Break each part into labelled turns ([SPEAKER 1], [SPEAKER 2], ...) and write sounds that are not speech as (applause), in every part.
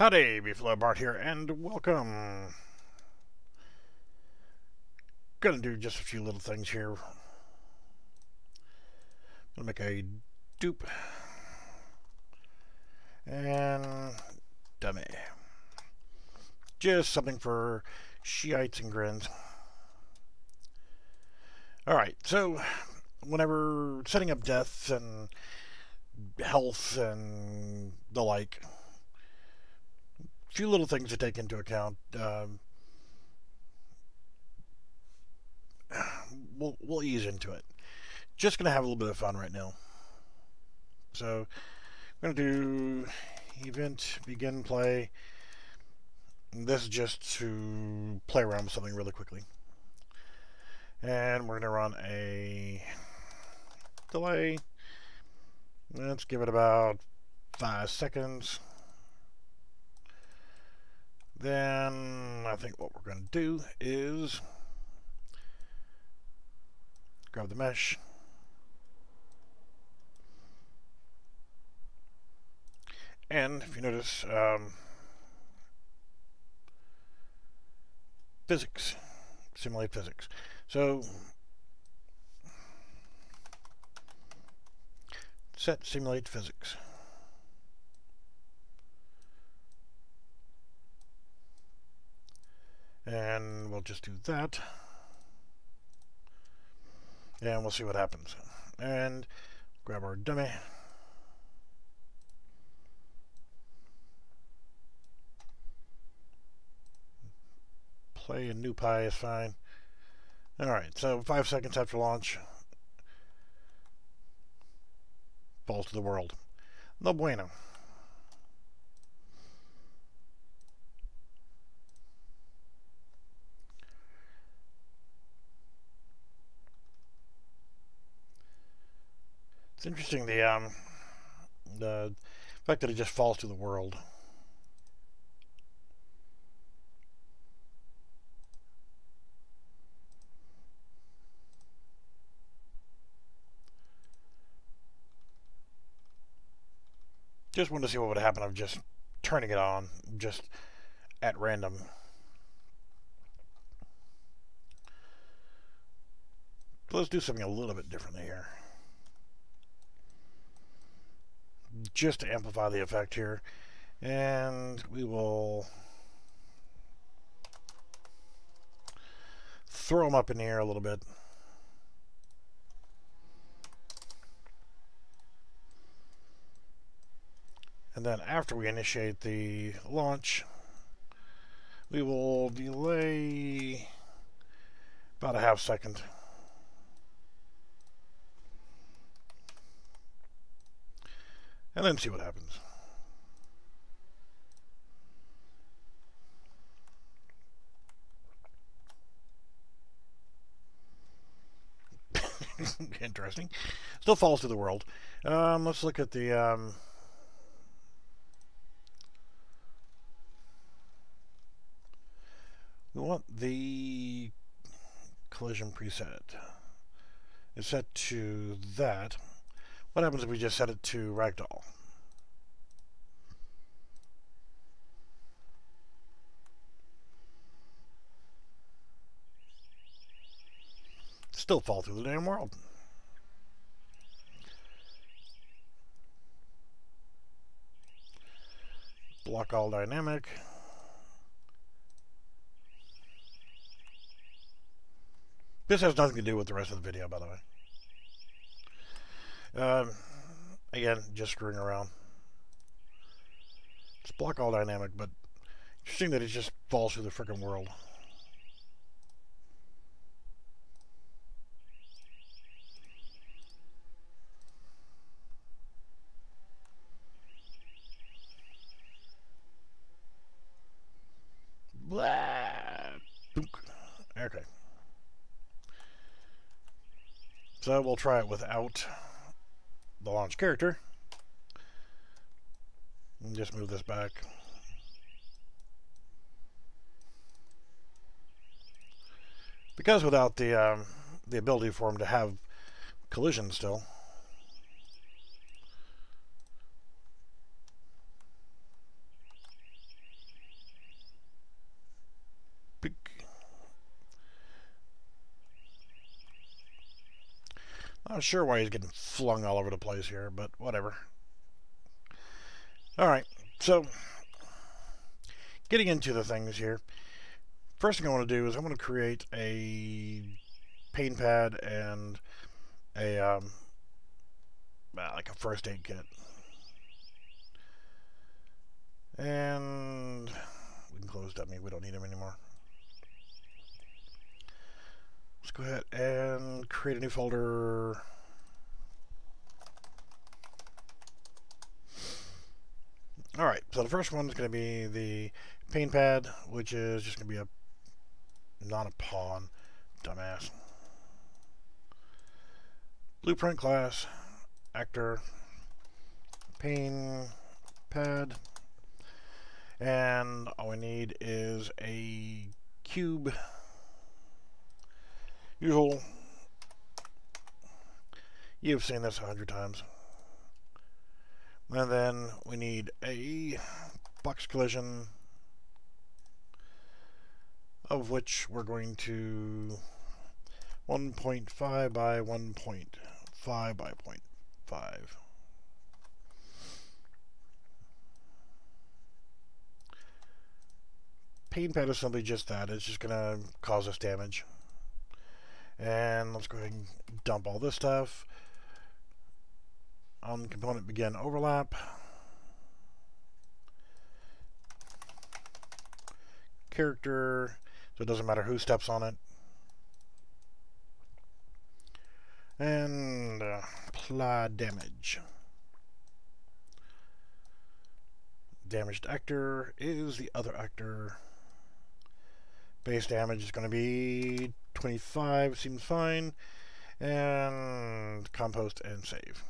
[SPEAKER 1] Howdy, Beefalo Bart here, and welcome. Gonna do just a few little things here. Gonna make a dupe and dummy. Just something for Shiites and grins. Alright, so whenever setting up deaths and health and the like, few little things to take into account. Um, we'll we'll ease into it. Just gonna have a little bit of fun right now. So I'm gonna do event begin play. This is just to play around with something really quickly. And we're gonna run a delay. Let's give it about five seconds. Then I think what we're going to do is grab the mesh. And if you notice, um, physics, simulate physics. So set simulate physics. And we'll just do that. And we'll see what happens. And grab our dummy. Play a new pie is fine. Alright, so five seconds after launch, falls to the world. No bueno. It's interesting the um the fact that it just falls to the world. Just wanted to see what would happen of just turning it on just at random. let's do something a little bit differently here. Just to amplify the effect here. And we will throw them up in the air a little bit. And then after we initiate the launch, we will delay about a half second. And then see what happens. (laughs) Interesting. Still falls to the world. Um, let's look at the... Um, we want the collision preset. It's set to that. What happens if we just set it to ragdoll? Still fall through the damn world. Block all dynamic. This has nothing to do with the rest of the video, by the way. Um, again, just screwing around. It's block all dynamic, but interesting that it just falls through the freaking world. Okay. So we'll try it without the launch character. And just move this back. Because without the um, the ability for him to have collision still. Not sure why he's getting flung all over the place here, but whatever. Alright, so getting into the things here. First thing I want to do is I want to create a pain pad and a um, like a first aid kit. And we can close dummy. We don't need him anymore. Let's go ahead and create a new folder. Alright, so the first one is going to be the pain pad, which is just going to be a, not a pawn, dumbass. Blueprint class, actor, pain pad, and all we need is a cube Usual. You've seen this a hundred times. And then we need a box collision of which we're going to 1.5 by 1.5 by 0.5. Pain pad is simply just that. It's just going to cause us damage. And let's go ahead and dump all this stuff. On component begin overlap. Character, so it doesn't matter who steps on it. And uh, apply damage. Damaged actor is the other actor. Base damage is going to be 25 seems fine. And compile and save.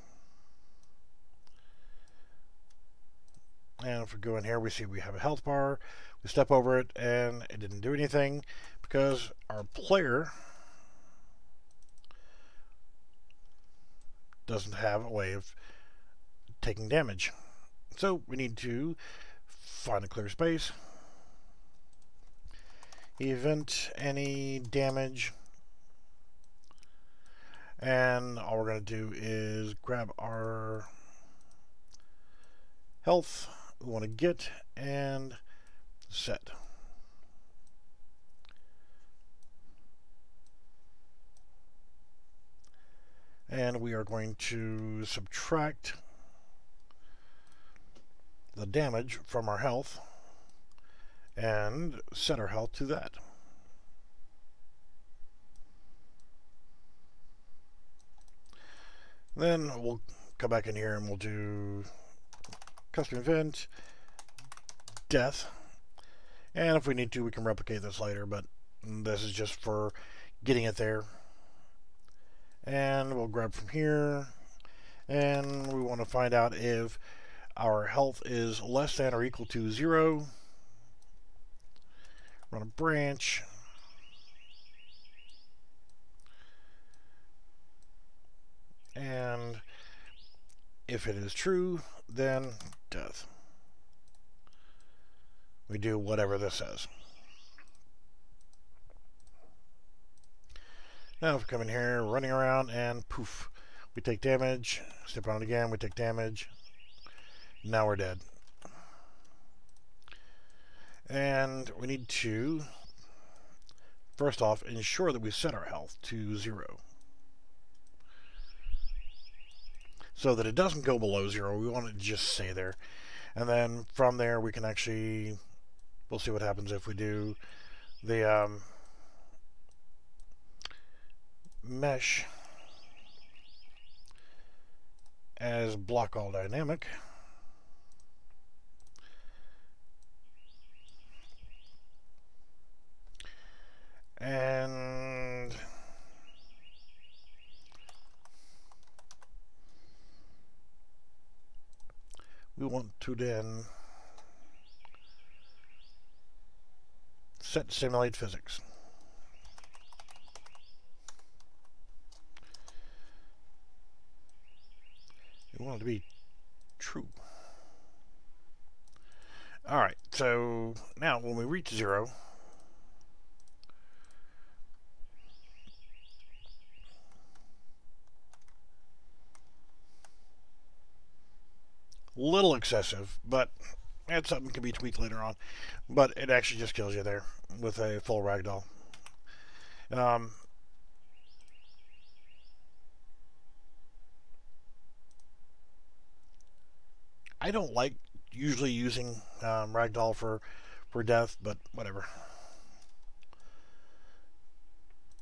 [SPEAKER 1] And if we go in here, we see we have a health bar. We step over it, and it didn't do anything because our player doesn't have a way of taking damage. So we need to find a clear space event any damage. And all we're going to do is grab our health we want to get and set. And we are going to subtract the damage from our health and set our health to that. Then we'll come back in here and we'll do custom event, death. And if we need to, we can replicate this later, but this is just for getting it there. And we'll grab from here. And we want to find out if our health is less than or equal to zero run a branch. And if it is true, then death. We do whatever this says. Now if we come in here, running around, and poof, we take damage. Step on it again, we take damage. Now we're dead. And we need to, first off, ensure that we set our health to zero. So that it doesn't go below zero. We want it to just stay there. And then from there, we can actually, we'll see what happens if we do the um, mesh as block all dynamic. To then set simulate physics. We want it to be true. Alright, so now when we reach zero, little excessive, but it's something can be tweaked later on. But it actually just kills you there with a full ragdoll. Um, I don't like usually using um, ragdoll for for death, but whatever.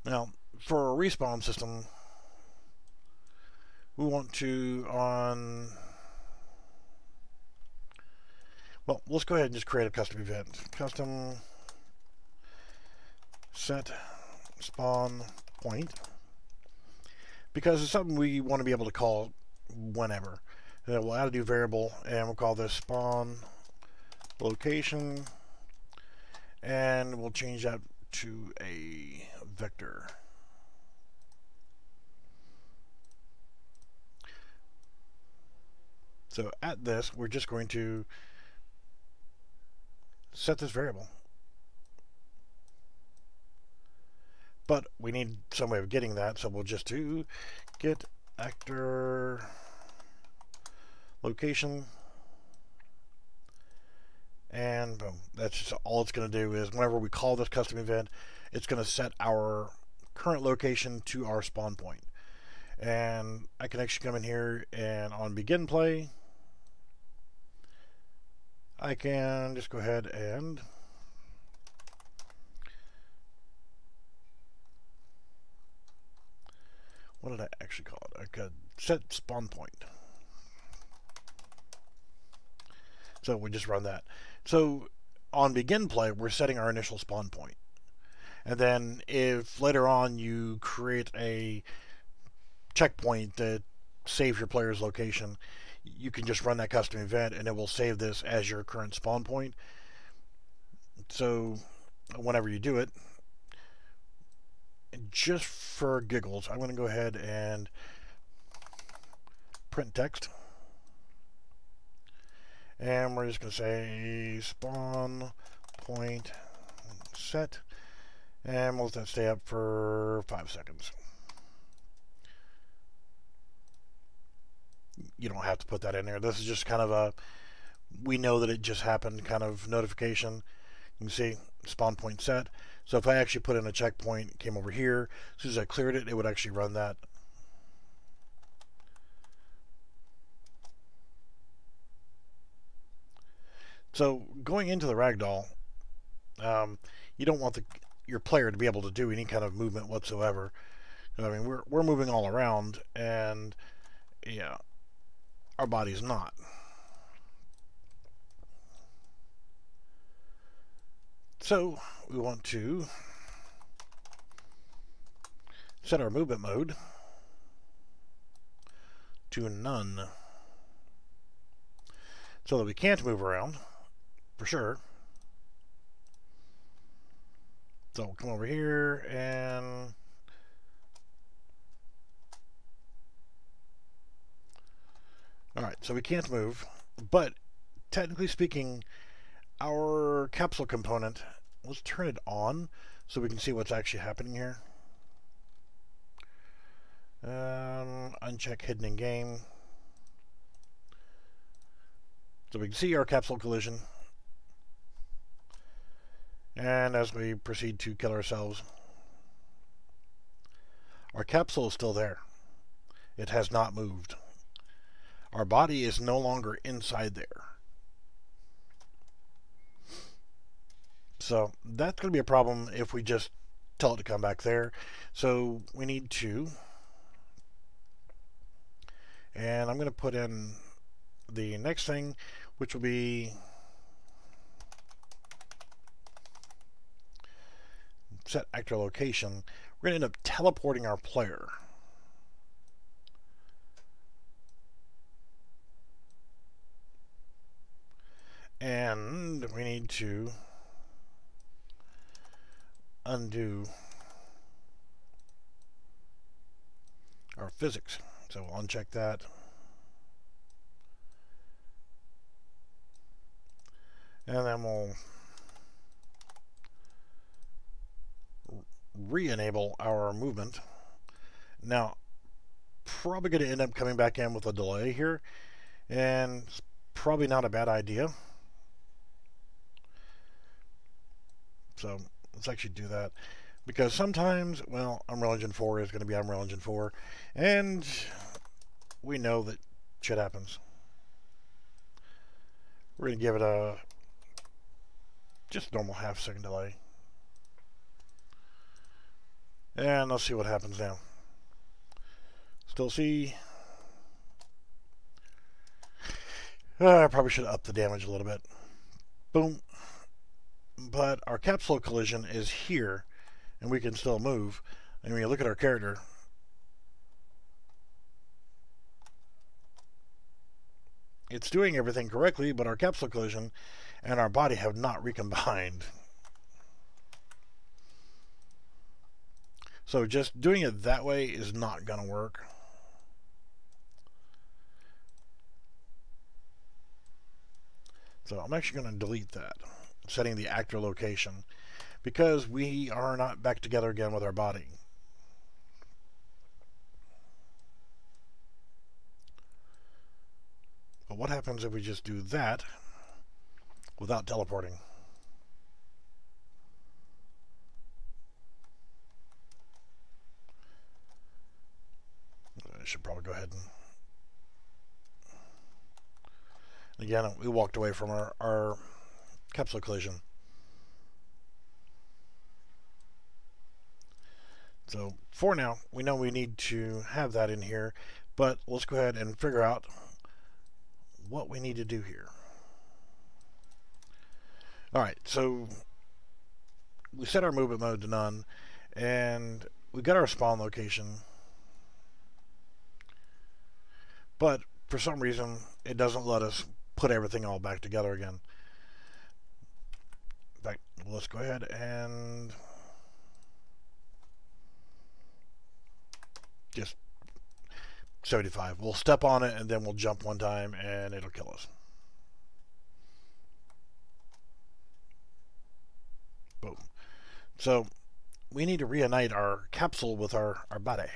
[SPEAKER 1] Now, for a respawn system, we want to on well, let's go ahead and just create a custom event. Custom set spawn point because it's something we want to be able to call whenever. And we'll add a new variable and we'll call this spawn location and we'll change that to a vector. So at this, we're just going to set this variable. But we need some way of getting that, so we'll just do get actor location and boom. That's just all it's going to do is whenever we call this custom event, it's going to set our current location to our spawn point. And I can actually come in here and on begin play, I can just go ahead and what did I actually call it? I could set spawn point. So we just run that. So on begin play, we're setting our initial spawn point. And then if later on you create a checkpoint that saves your player's location, you can just run that custom event and it will save this as your current spawn point. So whenever you do it, just for giggles, I'm going to go ahead and print text. And we're just going to say spawn point set. And we'll let that stay up for five seconds. You don't have to put that in there. This is just kind of a, we know that it just happened kind of notification. You can see spawn point set. So if I actually put in a checkpoint, came over here, as soon as I cleared it, it would actually run that. So going into the ragdoll, um, you don't want the, your player to be able to do any kind of movement whatsoever. I mean, we're, we're moving all around and yeah, our body's not. So we want to set our movement mode to none so that we can't move around for sure. So we'll come over here and Alright, so we can't move, but technically speaking, our capsule component, let's turn it on so we can see what's actually happening here. Um, uncheck hidden in game. So we can see our capsule collision. And as we proceed to kill ourselves, our capsule is still there. It has not moved. Our body is no longer inside there. So that's going to be a problem if we just tell it to come back there. So we need to, and I'm going to put in the next thing, which will be set actor location. We're going to end up teleporting our player. And we need to undo our physics. So we'll uncheck that. And then we'll re-enable our movement. Now, probably going to end up coming back in with a delay here. And it's probably not a bad idea. So let's actually do that. Because sometimes, well, Unreal Engine 4 is going to be Unreal Engine 4. And we know that shit happens. We're going to give it a just normal half second delay. And let's see what happens now. Still see. Uh, I probably should up the damage a little bit. Boom. But our capsule collision is here, and we can still move. And when you look at our character, it's doing everything correctly, but our capsule collision and our body have not recombined. So just doing it that way is not going to work. So I'm actually going to delete that, setting the actor location, because we are not back together again with our body. But what happens if we just do that without teleporting? I should probably go ahead and again we walked away from our, our capsule collision so for now we know we need to have that in here but let's go ahead and figure out what we need to do here. Alright, so we set our movement mode to none, and we got our spawn location. But for some reason, it doesn't let us put everything all back together again. Let's go ahead and just 75. We'll step on it and then we'll jump one time and it'll kill us. Boom. So we need to reunite our capsule with our, our body.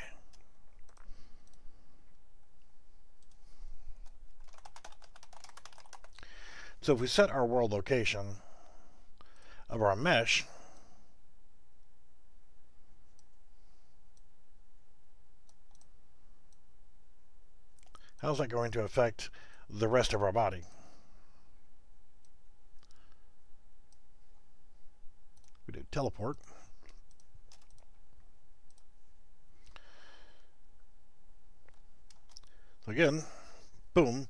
[SPEAKER 1] So if we set our world location of our mesh how's that going to affect the rest of our body? We do teleport. So again, boom.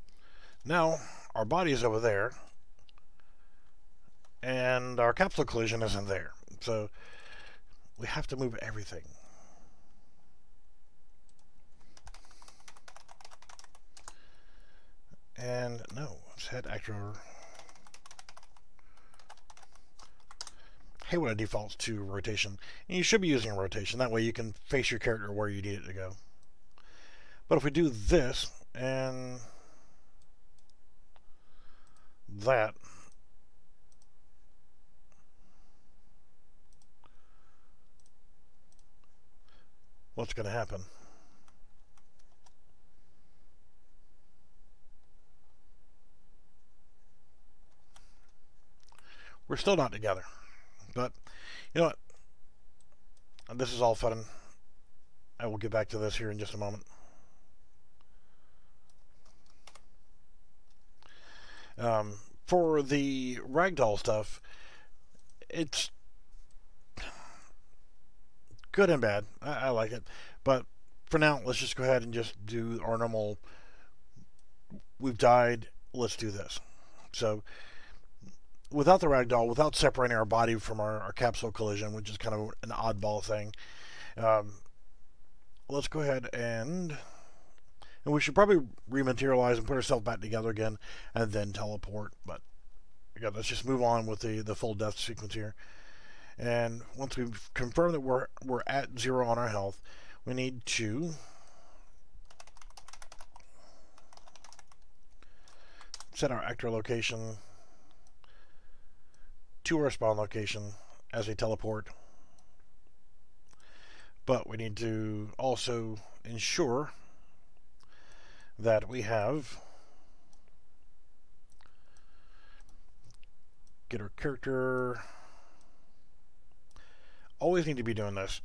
[SPEAKER 1] Now our body is over there and our capsule collision isn't there. So we have to move everything. And no, head actor. Hey, what it defaults to rotation. And you should be using rotation. That way you can face your character where you need it to go. But if we do this and that, what's going to happen? We're still not together. But, you know what? This is all fun. I will get back to this here in just a moment. Um, for the ragdoll stuff, it's good and bad. I, I, like it. But for now, let's just go ahead and just do our normal. We've died. Let's do this. So without the ragdoll, without separating our body from our, our, capsule collision, which is kind of an oddball thing, um, let's go ahead and and we should probably rematerialize and put ourselves back together again and then teleport. But again, let's just move on with the the full death sequence here. And once we've confirmed that we're we're at zero on our health, we need to set our actor location to our spawn location as we teleport. But we need to also ensure that we have get our character. Always need to be doing this.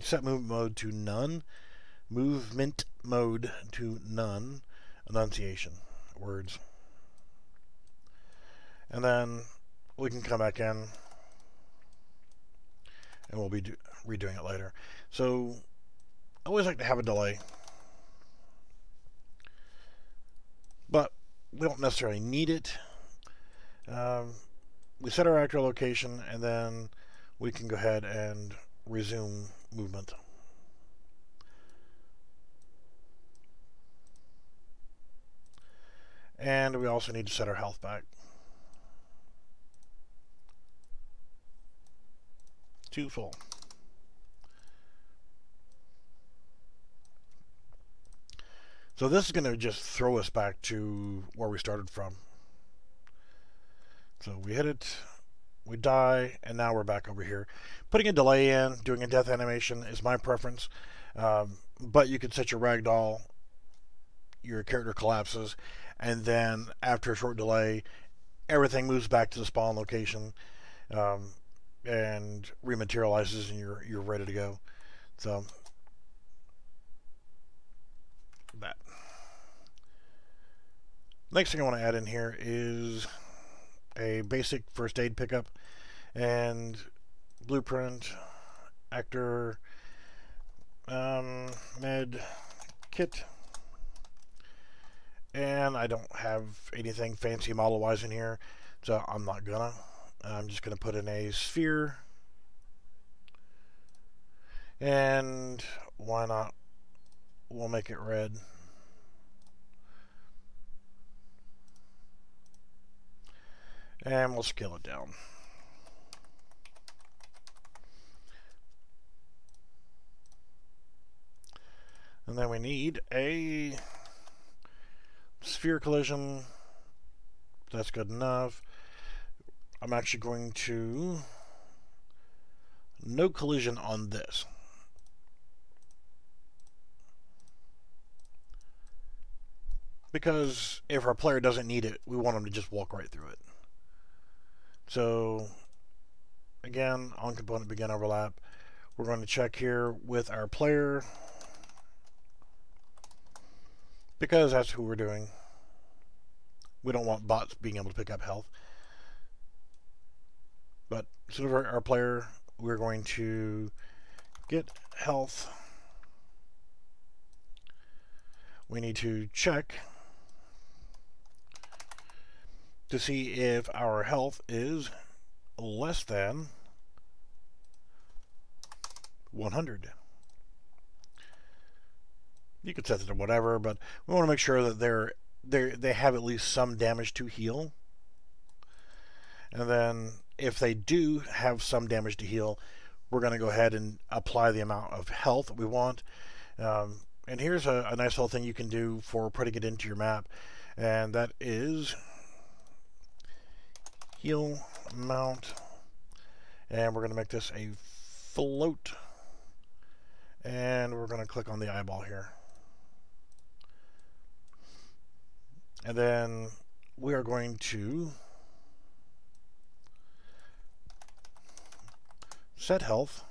[SPEAKER 1] Set movement mode to none. Movement mode to none. Enunciation. Words. And then we can come back in and we'll be redoing it later. So I always like to have a delay. But we don't necessarily need it. Um, we set our actor location and then we can go ahead and resume movement. And we also need to set our health back. To full. So this is going to just throw us back to where we started from. So we hit it, we die, and now we're back over here. Putting a delay in, doing a death animation is my preference, um, but you can set your ragdoll, your character collapses, and then after a short delay, everything moves back to the spawn location um, and rematerializes, and you're you're ready to go. So that. Next thing I want to add in here is a basic first aid pickup and blueprint, actor, um, med, kit, and I don't have anything fancy model wise in here so I'm not gonna. I'm just gonna put in a sphere. And why not? We'll make it red and we'll scale it down. And then we need a sphere collision. That's good enough. I'm actually going to no collision on this. Because if our player doesn't need it we want them to just walk right through it so again on component begin overlap we're going to check here with our player because that's who we're doing. We don't want bots being able to pick up health. But instead of our, our player, we're going to get health. We need to check to see if our health is less than 100 you could set it to whatever, but we want to make sure that they're they they have at least some damage to heal. And then if they do have some damage to heal, we're going to go ahead and apply the amount of health that we want. Um, and here's a, a nice little thing you can do for putting it into your map, and that is heal amount And we're going to make this a float. And we're going to click on the eyeball here. And then we are going to set health,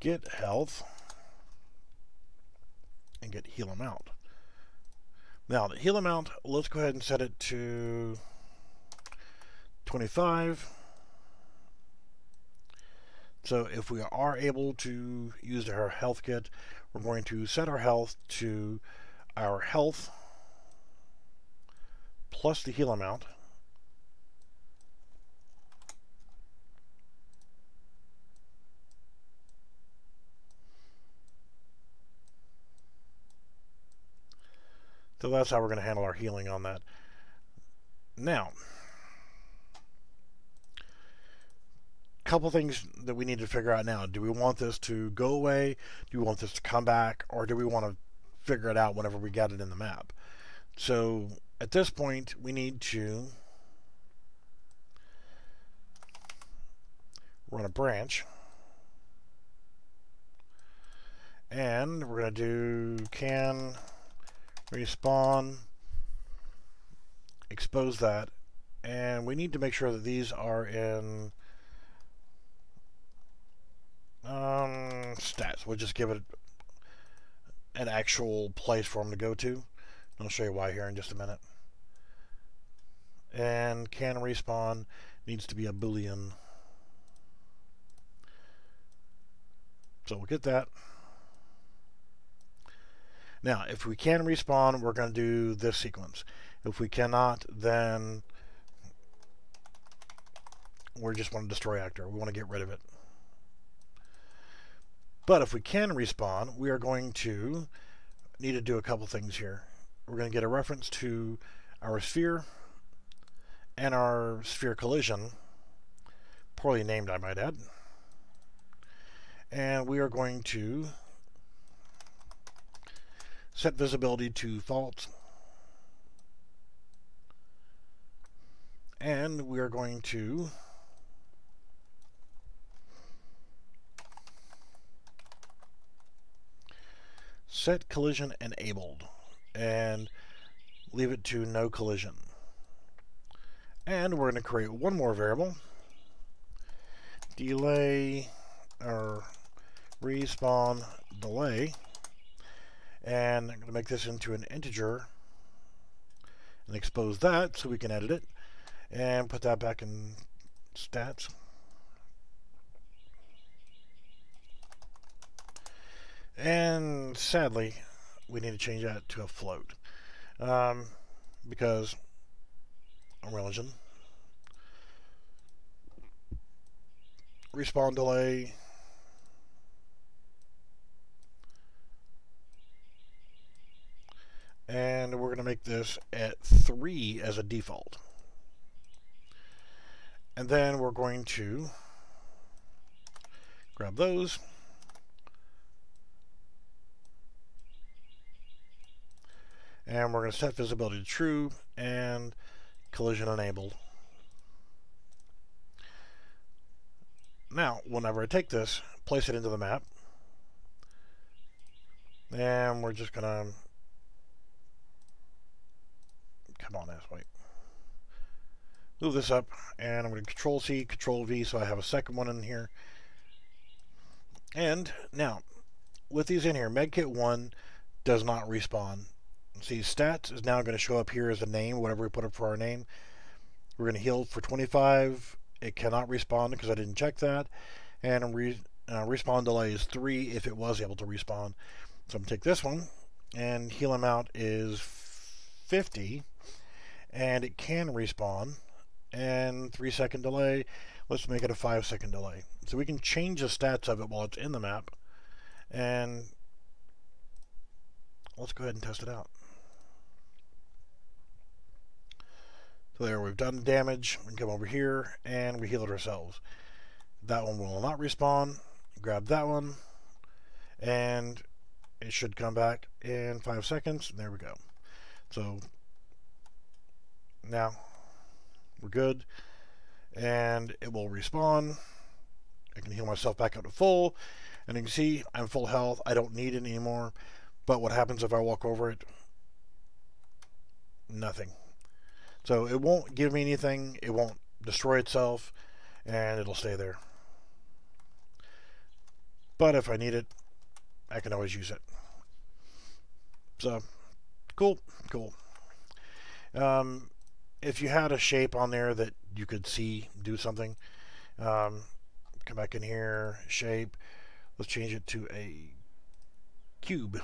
[SPEAKER 1] get health, and get heal amount. Now, the heal amount, let's go ahead and set it to 25. So if we are able to use our health kit, we're going to set our health to our health plus the heal amount. So that's how we're going to handle our healing on that. Now, a couple things that we need to figure out now. Do we want this to go away? Do we want this to come back? Or do we want to figure it out whenever we get it in the map. So at this point, we need to run a branch. And we're going to do can respawn expose that. And we need to make sure that these are in um, stats. We'll just give it an actual place for them to go to. I'll show you why here in just a minute. And can respawn needs to be a boolean. So we'll get that. Now, if we can respawn, we're going to do this sequence. If we cannot, then we just want to destroy actor. We want to get rid of it. But if we can respawn, we are going to need to do a couple things here. We're going to get a reference to our sphere and our sphere collision, poorly named I might add. And we are going to set visibility to false. And we are going to set collision enabled and leave it to no collision. And we're going to create one more variable, delay or respawn delay, and I'm going to make this into an integer and expose that so we can edit it and put that back in stats. And sadly, we need to change that to a float um, because religion. Respawn delay. And we're going to make this at 3 as a default. And then we're going to grab those. And we're going to set visibility to true and collision enabled. Now, whenever I take this, place it into the map, and we're just going to, come on, this wait, move this up, and I'm going to Control C, Control V, so I have a second one in here. And now, with these in here, Medkit 1 does not respawn See, stats is now going to show up here as a name, whatever we put up for our name. We're going to heal for 25. It cannot respawn because I didn't check that. And re, uh, respawn delay is 3 if it was able to respawn. So I'm going to take this one, and heal him out is 50. And it can respawn. And 3 second delay. Let's make it a 5 second delay. So we can change the stats of it while it's in the map. And let's go ahead and test it out. So there, we've done damage. We come over here and we heal it ourselves. That one will not respawn. Grab that one and it should come back in five seconds. There we go. So now we're good and it will respawn. I can heal myself back up to full and you can see I'm full health. I don't need it anymore. But what happens if I walk over it? Nothing. So it won't give me anything, it won't destroy itself, and it'll stay there. But if I need it, I can always use it. So, cool, cool. Um, if you had a shape on there that you could see do something, um, come back in here, shape, let's change it to a cube.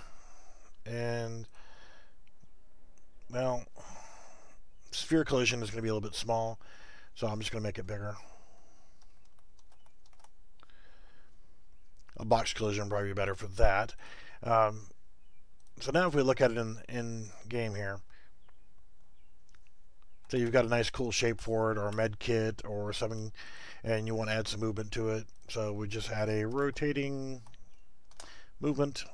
[SPEAKER 1] And, well, sphere collision is going to be a little bit small, so I'm just going to make it bigger. A box collision probably be better for that. Um, so now if we look at it in, in game here, so you've got a nice cool shape for it or a med kit or something and you want to add some movement to it. So we just add a rotating movement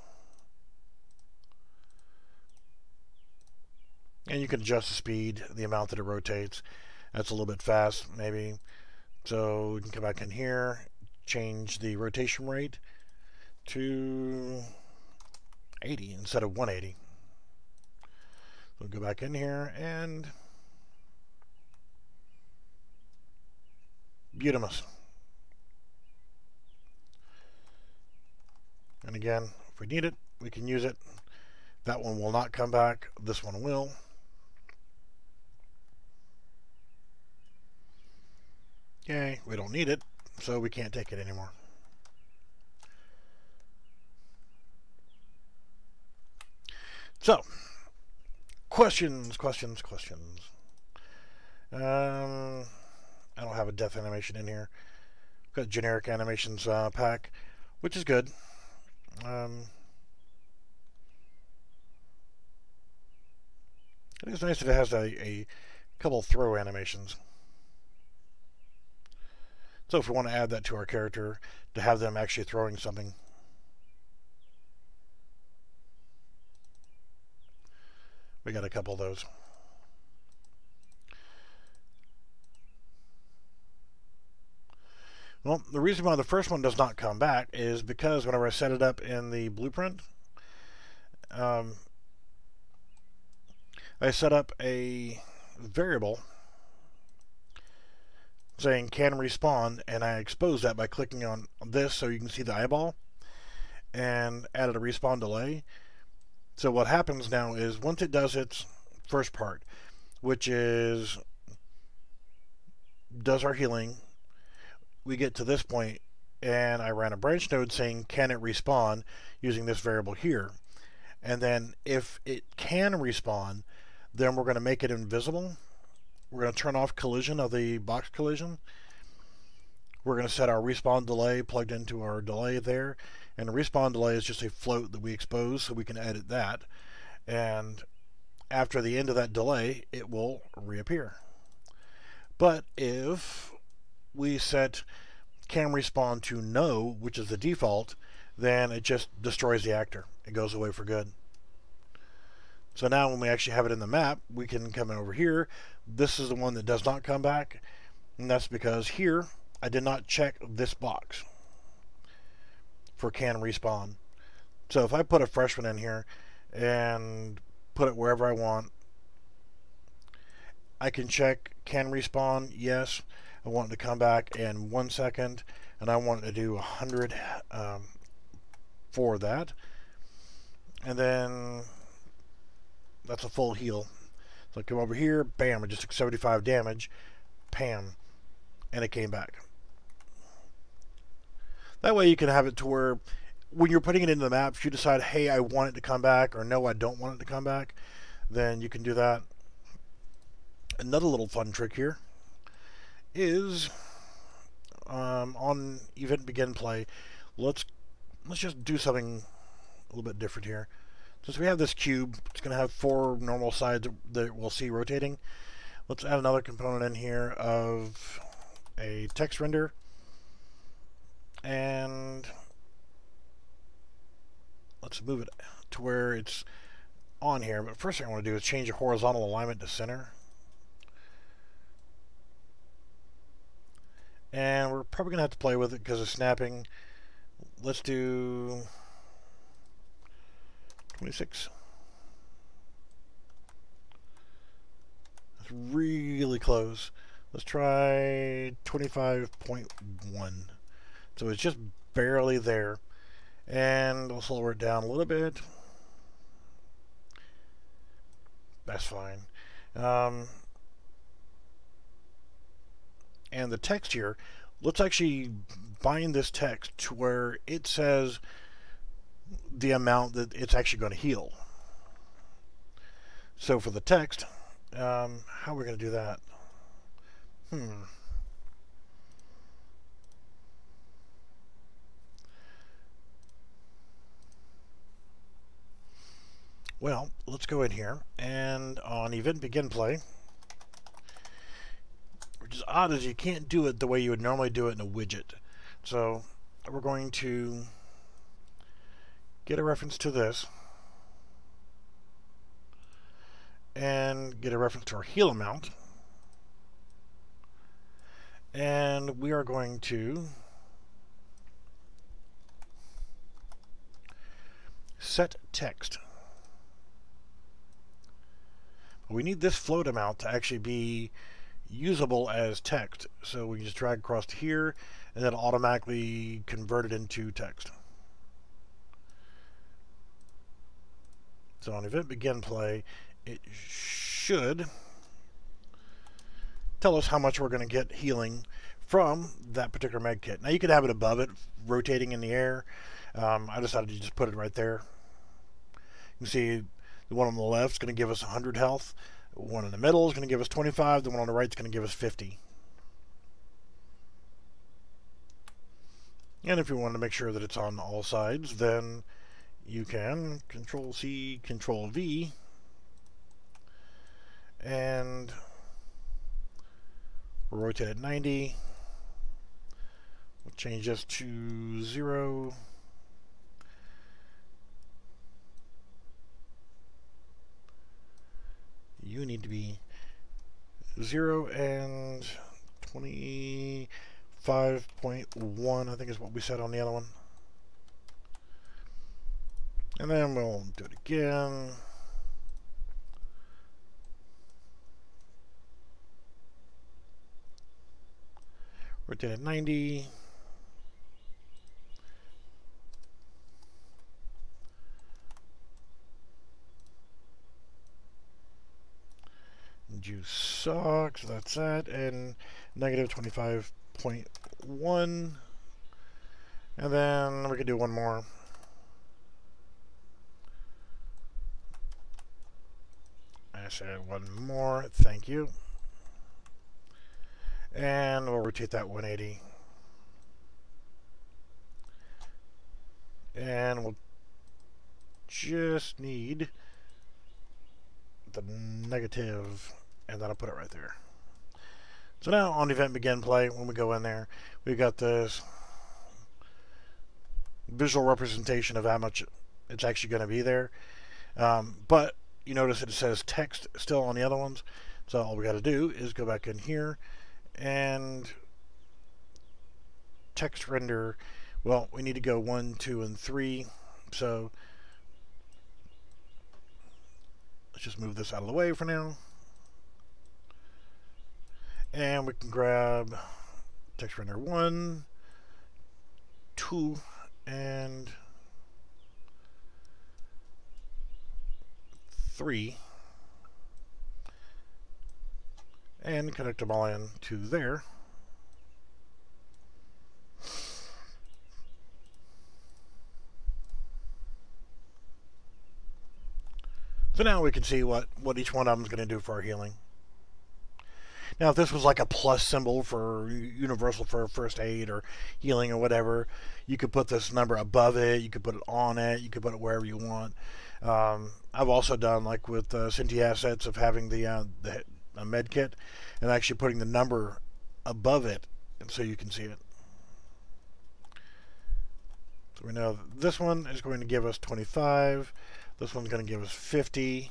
[SPEAKER 1] And you can adjust the speed, the amount that it rotates. That's a little bit fast, maybe. So we can come back in here, change the rotation rate to 80 instead of 180. We'll go back in here and Butamus. And again, if we need it, we can use it. That one will not come back. This one will. Yay, we don't need it, so we can't take it anymore. So, questions, questions, questions. Um, I don't have a death animation in here. Got generic animations uh, pack, which is good. Um, I think it's nice that it has a, a couple throw animations. So if we want to add that to our character, to have them actually throwing something. We got a couple of those. Well, the reason why the first one does not come back is because whenever I set it up in the blueprint, um, I set up a variable saying can respawn and I expose that by clicking on this so you can see the eyeball and added a respawn delay. So what happens now is once it does its first part, which is does our healing, we get to this point and I ran a branch node saying can it respawn using this variable here. And then if it can respawn, then we're going to make it invisible. We're going to turn off collision of the box collision. We're going to set our respawn delay plugged into our delay there. And the respawn delay is just a float that we expose so we can edit that. And after the end of that delay, it will reappear. But if we set can respawn to no, which is the default, then it just destroys the actor. It goes away for good. So now when we actually have it in the map, we can come over here. This is the one that does not come back. And that's because here, I did not check this box for can respawn. So if I put a fresh one in here and put it wherever I want, I can check can respawn, yes. I want it to come back in one second, and I want it to do 100 um, for that. And then that's a full heal. So I come over here, bam, I just took 75 damage, pam, and it came back. That way you can have it to where when you're putting it into the map, if you decide, hey, I want it to come back, or no, I don't want it to come back, then you can do that. Another little fun trick here is um, on event begin play. Let's let's just do something a little bit different here. Since we have this cube, it's going to have four normal sides that we'll see rotating. Let's add another component in here of a text render. And let's move it to where it's on here. But first thing I want to do is change the horizontal alignment to center. And we're probably going to have to play with it because of snapping. Let's do 26. That's really close. Let's try 25.1. So it's just barely there. And we'll slow it down a little bit. That's fine. Um, and the text here, let's actually bind this text to where it says the amount that it's actually going to heal. So for the text, um, how are we going to do that? Hmm. Well, let's go in here and on event begin play, which is odd as you can't do it the way you would normally do it in a widget. So we're going to get a reference to this and get a reference to our heal amount. And we are going to set text we need this float amount to actually be usable as text. So we just drag across to here and then automatically convert it into text. So on event begin play, it should tell us how much we're going to get healing from that particular med kit. Now you could have it above it, rotating in the air. Um, I decided to just put it right there. You can see the one on the left is going to give us 100 health. The one in the middle is going to give us 25. The one on the right is going to give us 50. And if you want to make sure that it's on all sides, then you can Control C, Control V, and rotate at 90. We'll change this to 0. You need to be 0 and 25.1, I think is what we said on the other one. And then we'll do it again. Rotate at 90. Juice sucks, that's that, and negative 25.1. And then we could do one more. I said one more, thank you. And we'll rotate that 180. And we'll just need the negative, and then I'll put it right there. So now on event begin play, when we go in there, we've got this visual representation of how much it's actually going to be there. Um, but you notice it says text still on the other ones. So all we got to do is go back in here and text render. Well, we need to go one, two, and three. So let's just move this out of the way for now. And we can grab text render one, two, and three and connect them all in to there. So now we can see what, what each one of them is going to do for our healing. Now, if this was like a plus symbol for universal for first aid or healing or whatever, you could put this number above it, you could put it on it, you could put it wherever you want. Um, I've also done like with uh, Synty assets of having the uh, the med kit and actually putting the number above it so you can see it. So we know this one is going to give us 25. This one's going to give us 50.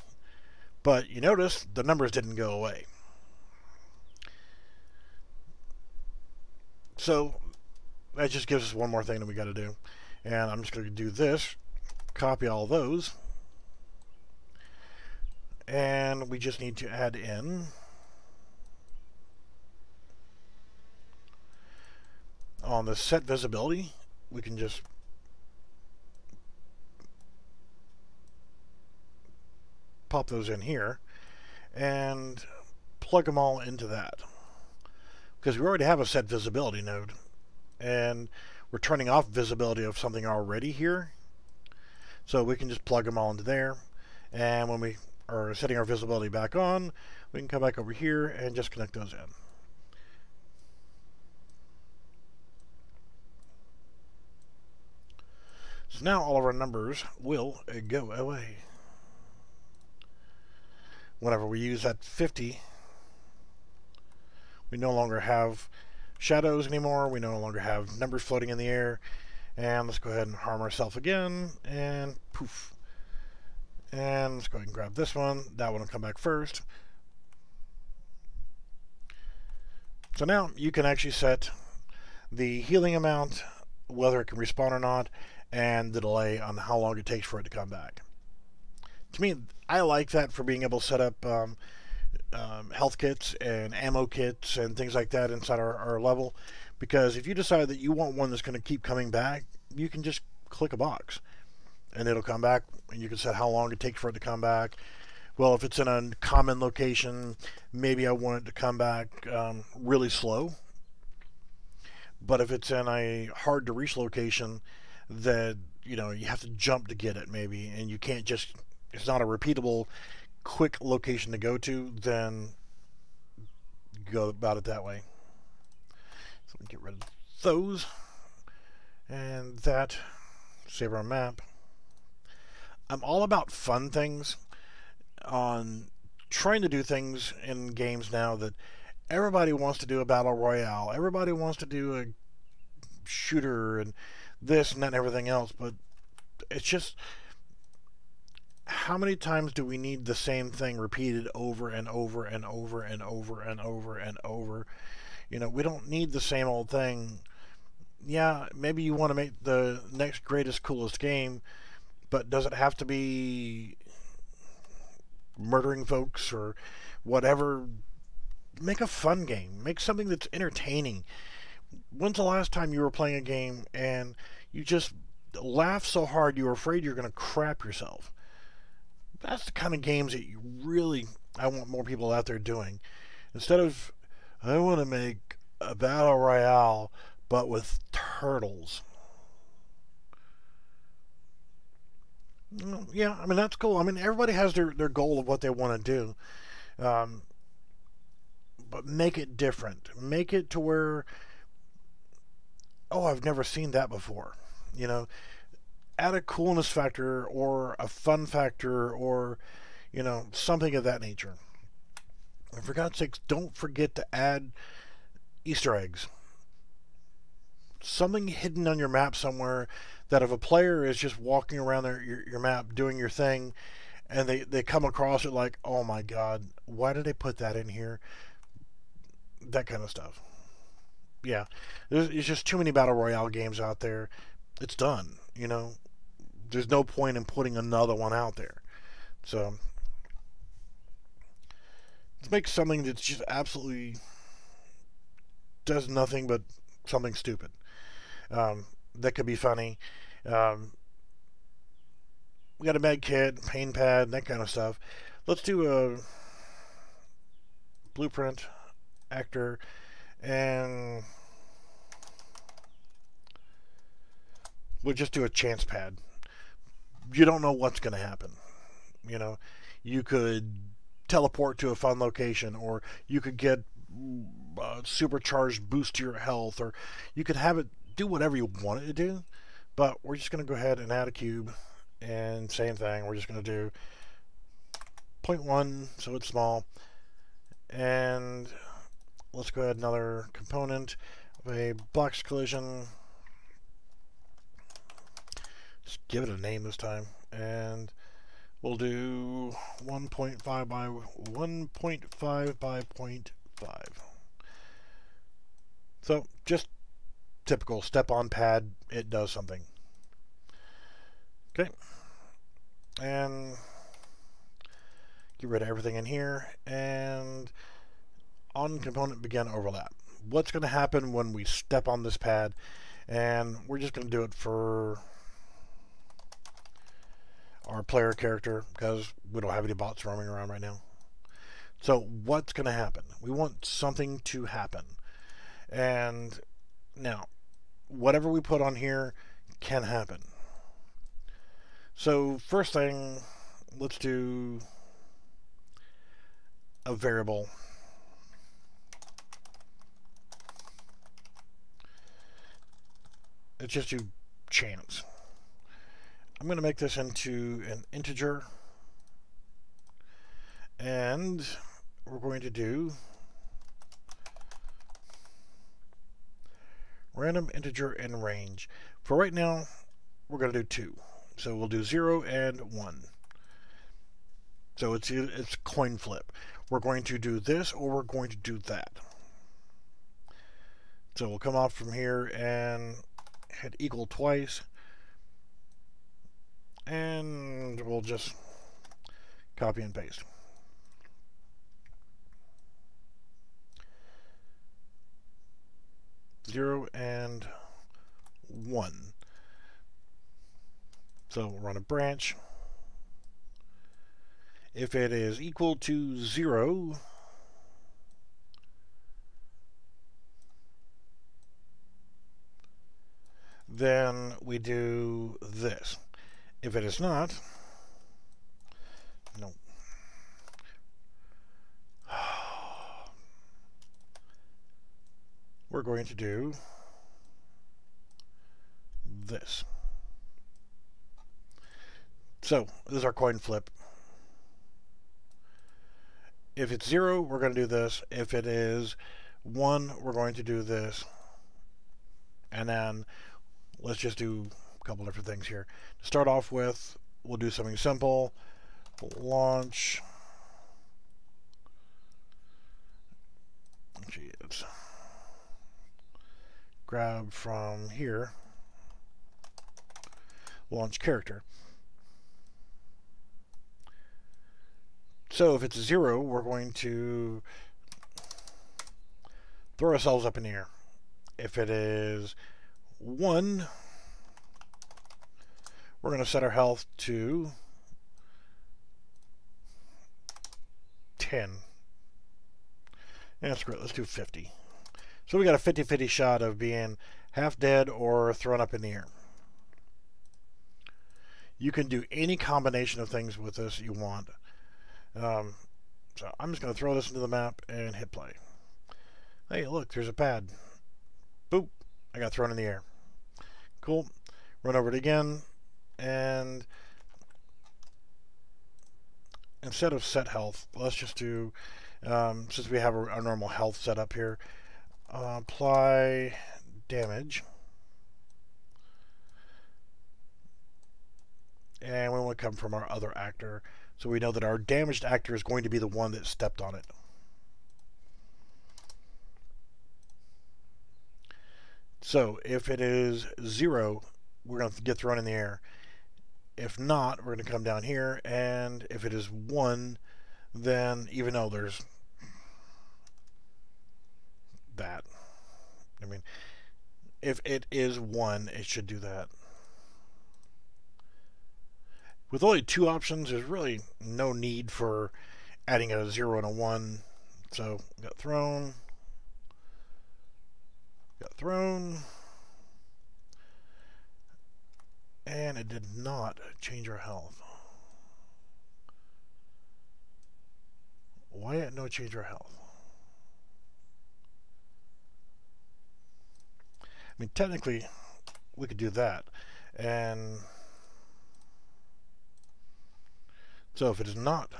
[SPEAKER 1] But you notice the numbers didn't go away. So that just gives us one more thing that we got to do. And I'm just going to do this, copy all those, and we just need to add in on the set visibility we can just pop those in here and plug them all into that because we already have a set visibility node and we're turning off visibility of something already here so we can just plug them all into there and when we are setting our visibility back on, we can come back over here and just connect those in. So now all of our numbers will go away. Whenever we use that 50, we no longer have shadows anymore. We no longer have numbers floating in the air. And let's go ahead and harm ourselves again. And poof, and let's go ahead and grab this one. That one will come back first. So now you can actually set the healing amount, whether it can respawn or not, and the delay on how long it takes for it to come back. To me, I like that for being able to set up um, um, health kits and ammo kits and things like that inside our, our level. Because if you decide that you want one that's going to keep coming back, you can just click a box and it'll come back and you can set how long it takes for it to come back. Well, if it's in a common location, maybe I want it to come back um, really slow. But if it's in a hard to reach location that, you know, you have to jump to get it maybe and you can't just, it's not a repeatable quick location to go to, then go about it that way. So we get rid of those. And that, save our map. I'm all about fun things on trying to do things in games now that everybody wants to do a battle royale. Everybody wants to do a shooter and this and that and everything else, but it's just how many times do we need the same thing repeated over and over and over and over and over and over? You know, we don't need the same old thing. Yeah, maybe you want to make the next greatest, coolest game, but does it have to be murdering folks or whatever? Make a fun game. Make something that's entertaining. When's the last time you were playing a game and you just laughed so hard you were afraid you're going to crap yourself? That's the kind of games that you really I want more people out there doing. Instead of I want to make a battle royale but with turtles. Yeah, I mean that's cool. I mean everybody has their, their goal of what they want to do. Um, but make it different. Make it to where oh, I've never seen that before. You know, add a coolness factor or a fun factor or, you know, something of that nature. And for God's sakes, don't forget to add Easter eggs. Something hidden on your map somewhere that if a player is just walking around their, your, your map doing your thing and they, they come across it like, oh my God, why did they put that in here? That kind of stuff. Yeah, there's, there's just too many Battle Royale games out there. It's done, you know there's no point in putting another one out there. So let's make something that's just absolutely does nothing but something stupid. Um, that could be funny. Um, we got a med kit, pain pad, that kind of stuff. Let's do a blueprint actor and we'll just do a chance pad you don't know what's going to happen. You know, you could teleport to a fun location, or you could get a uh, supercharged boost to your health, or you could have it do whatever you want it to do. But we're just going to go ahead and add a cube, and same thing. We're just going to do 0.1, so it's small, and let's go ahead another component of a box collision just give it a name this time. And we'll do 1.5 by 1.5 by 0.5. So just typical step on pad, it does something. Okay. And get rid of everything in here and on component begin overlap. What's going to happen when we step on this pad and we're just going to do it for our player character because we don't have any bots roaming around right now. So what's going to happen? We want something to happen. And now, whatever we put on here can happen. So first thing, let's do a variable. Let's just do chance. I'm going to make this into an integer. And we're going to do random integer in range. For right now, we're going to do 2. So we'll do 0 and 1. So it's, it's coin flip. We're going to do this or we're going to do that. So we'll come off from here and hit equal twice and we'll just copy and paste. Zero and one. So we'll run a branch. If it is equal to zero, then we do this. If it is not, no. (sighs) We're going to do this. So, this is our coin flip. If it's zero, we're going to do this. If it is one, we're going to do this. And then let's just do couple different things here. To start off with, we'll do something simple. Launch. Jeez. Grab from here. Launch character. So if it's zero, we're going to throw ourselves up in the air. If it is one, we're going to set our health to 10. That's great. Let's do 50. So we got a 50-50 shot of being half dead or thrown up in the air. You can do any combination of things with this you want. Um, so I'm just going to throw this into the map and hit play. Hey, look, there's a pad. Boop. I got thrown in the air. Cool. Run over it again. And instead of set health, let's just do, um, since we have a, a, normal health set up here, uh, apply damage. And we want to come from our other actor. So we know that our damaged actor is going to be the one that stepped on it. So if it is zero, we're going to get thrown in the air. If not, we're going to come down here, and if it is one, then even though there's that, I mean, if it is one, it should do that. With only two options, there's really no need for adding a 0 and a 1. So, got thrown. Got thrown. And it did not change our health. Why did no change our health? I mean, technically, we could do that. And So if it is not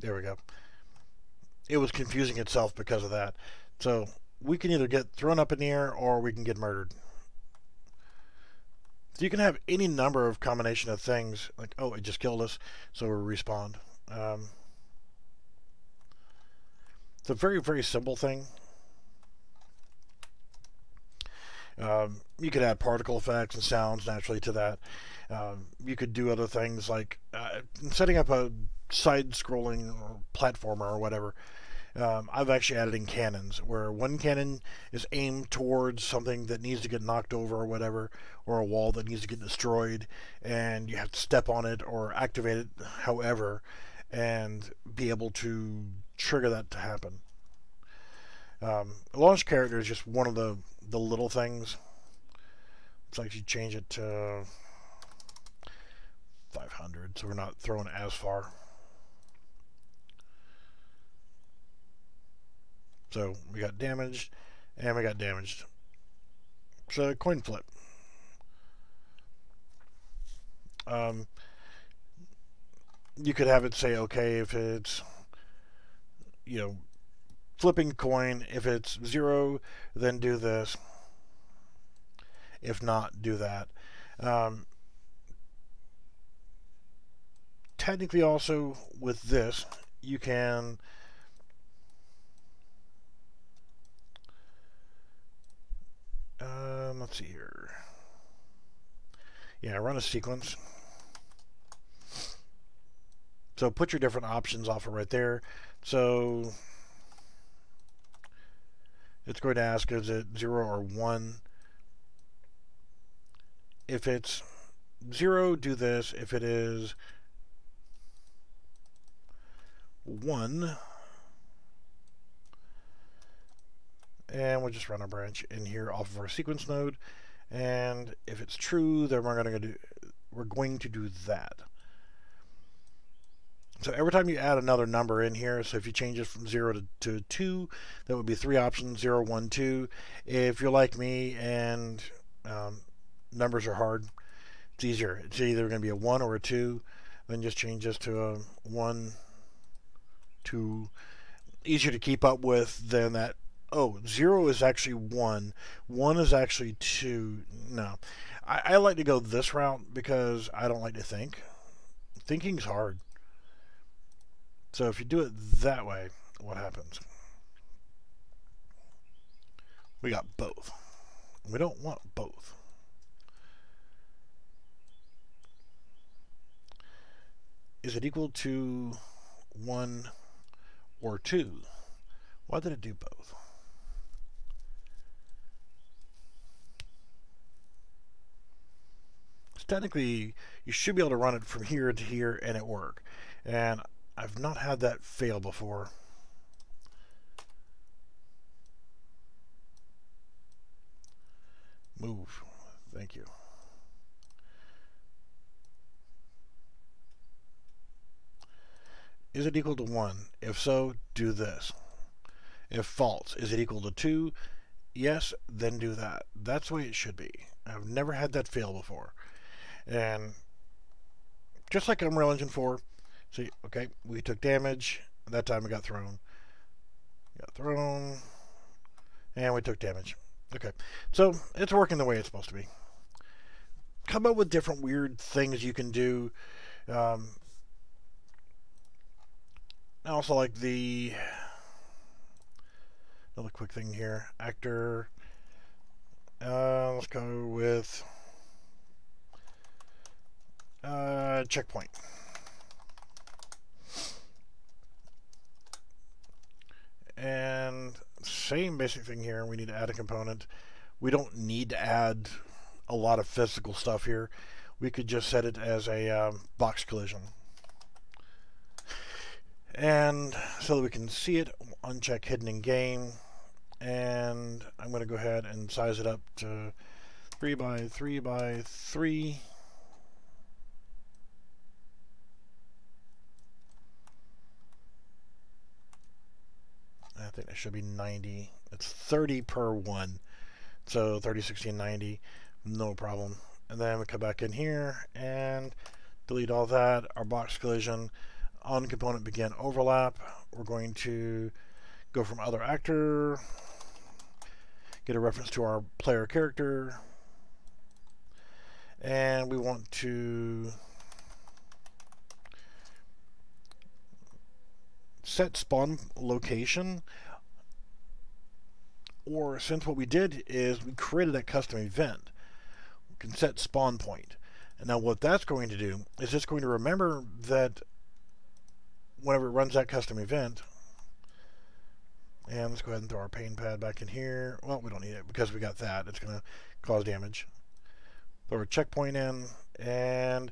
[SPEAKER 1] there we go. It was confusing itself because of that. So we can either get thrown up in the air or we can get murdered. So you can have any number of combination of things like, oh, it just killed us, so we respawn. Um, it's a very, very simple thing. Um, you could add particle effects and sounds naturally to that. Um, you could do other things like uh, setting up a side-scrolling platformer or whatever. Um, I've actually added in cannons where one cannon is aimed towards something that needs to get knocked over or whatever, or a wall that needs to get destroyed, and you have to step on it or activate it, however, and be able to trigger that to happen. Um, launch character is just one of the the little things. Let's actually change it to 500 so we're not throwing as far. So we got damaged and we got damaged. So coin flip. Um, you could have it say okay if it's you know flipping coin. If it's zero, then do this. If not, do that. Um, technically, also with this, you can. Um, let's see here. Yeah, run a sequence. So put your different options off of right there. So it's going to ask is it 0 or 1 if it's 0, do this. If it is 1, and we'll just run a branch in here off of our sequence node. And if it's true, then we're going to do we're going to do that. So every time you add another number in here, so if you change it from 0 to, to 2, that would be three options, 0, 1, 2. If you're like me and um, numbers are hard, it's easier. It's either going to be a 1 or a 2. Then just change this to a 1, 2. Easier to keep up with than that oh, zero is actually one, one is actually two. No, I, I like to go this route because I don't like to think. Thinking's hard. So if you do it that way, what happens? We got both. We don't want both. Is it equal to 1 or 2? Why did it do both? Technically you should be able to run it from here to here and it work. And I've not had that fail before. Move. Thank you. Is it equal to 1? If so, do this. If false, is it equal to 2? Yes, then do that. That's the way it should be. I've never had that fail before. And just like Unreal Engine 4, see, okay, we took damage. That time we got thrown. Got thrown. And we took damage. Okay, so it's working the way it's supposed to be. Come up with different weird things you can do. Um, I also like the another quick thing here. Actor. Uh, let's go with uh, checkpoint. And same basic thing here. We need to add a component. We don't need to add a lot of physical stuff here. We could just set it as a um, box collision. And so that we can see it, uncheck hidden in game. And I'm going to go ahead and size it up to 3 by 3 by 3. I think it should be 90. It's 30 per one. So 30, 60, 90. No problem. And then we come back in here and delete all that. Our box collision on component begin overlap. We're going to go from other actor, get a reference to our player character, and we want to set spawn location. Or since what we did is we created that custom event we can set spawn point. And now what that's going to do is it's going to remember that whenever it runs that custom event and let's go ahead and throw our pain pad back in here. Well we don't need it because we got that. It's going to cause damage. Throw a checkpoint in and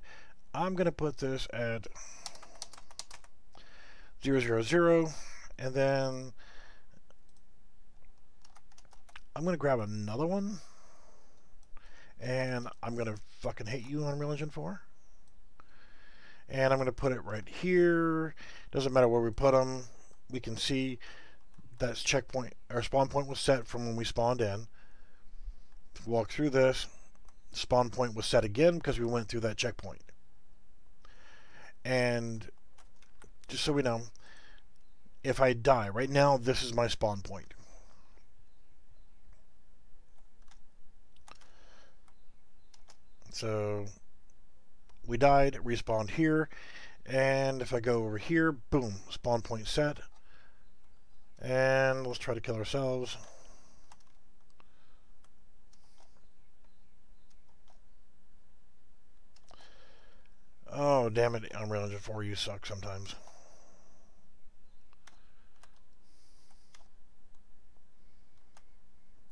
[SPEAKER 1] I'm going to put this at 000, zero, and then I'm going to grab another one, and I'm going to fucking hate you on Unreal Engine 4. And I'm going to put it right here. Doesn't matter where we put them. We can see that checkpoint, our spawn point was set from when we spawned in. Walk through this. Spawn point was set again because we went through that checkpoint. And just so we know, if I die, right now this is my spawn point. So we died, respawned here, and if I go over here, boom, spawn point set. And let's try to kill ourselves. Oh, damn it, Unreal Engine 4, you suck sometimes.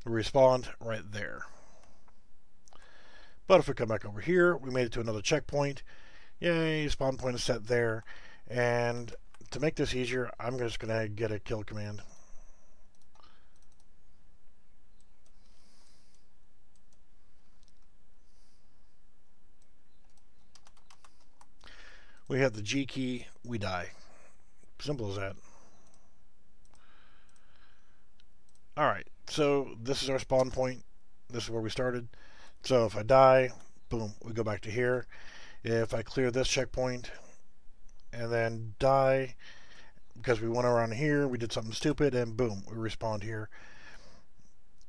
[SPEAKER 1] Respond right there. But if we come back over here, we made it to another checkpoint. Yay, spawn point is set there. And to make this easier, I'm just going to get a kill command. We have the G key, we die. Simple as that. Alright, so this is our spawn point. This is where we started. So if I die, boom, we go back to here. If I clear this checkpoint and then die because we went around here, we did something stupid, and boom, we respawned here.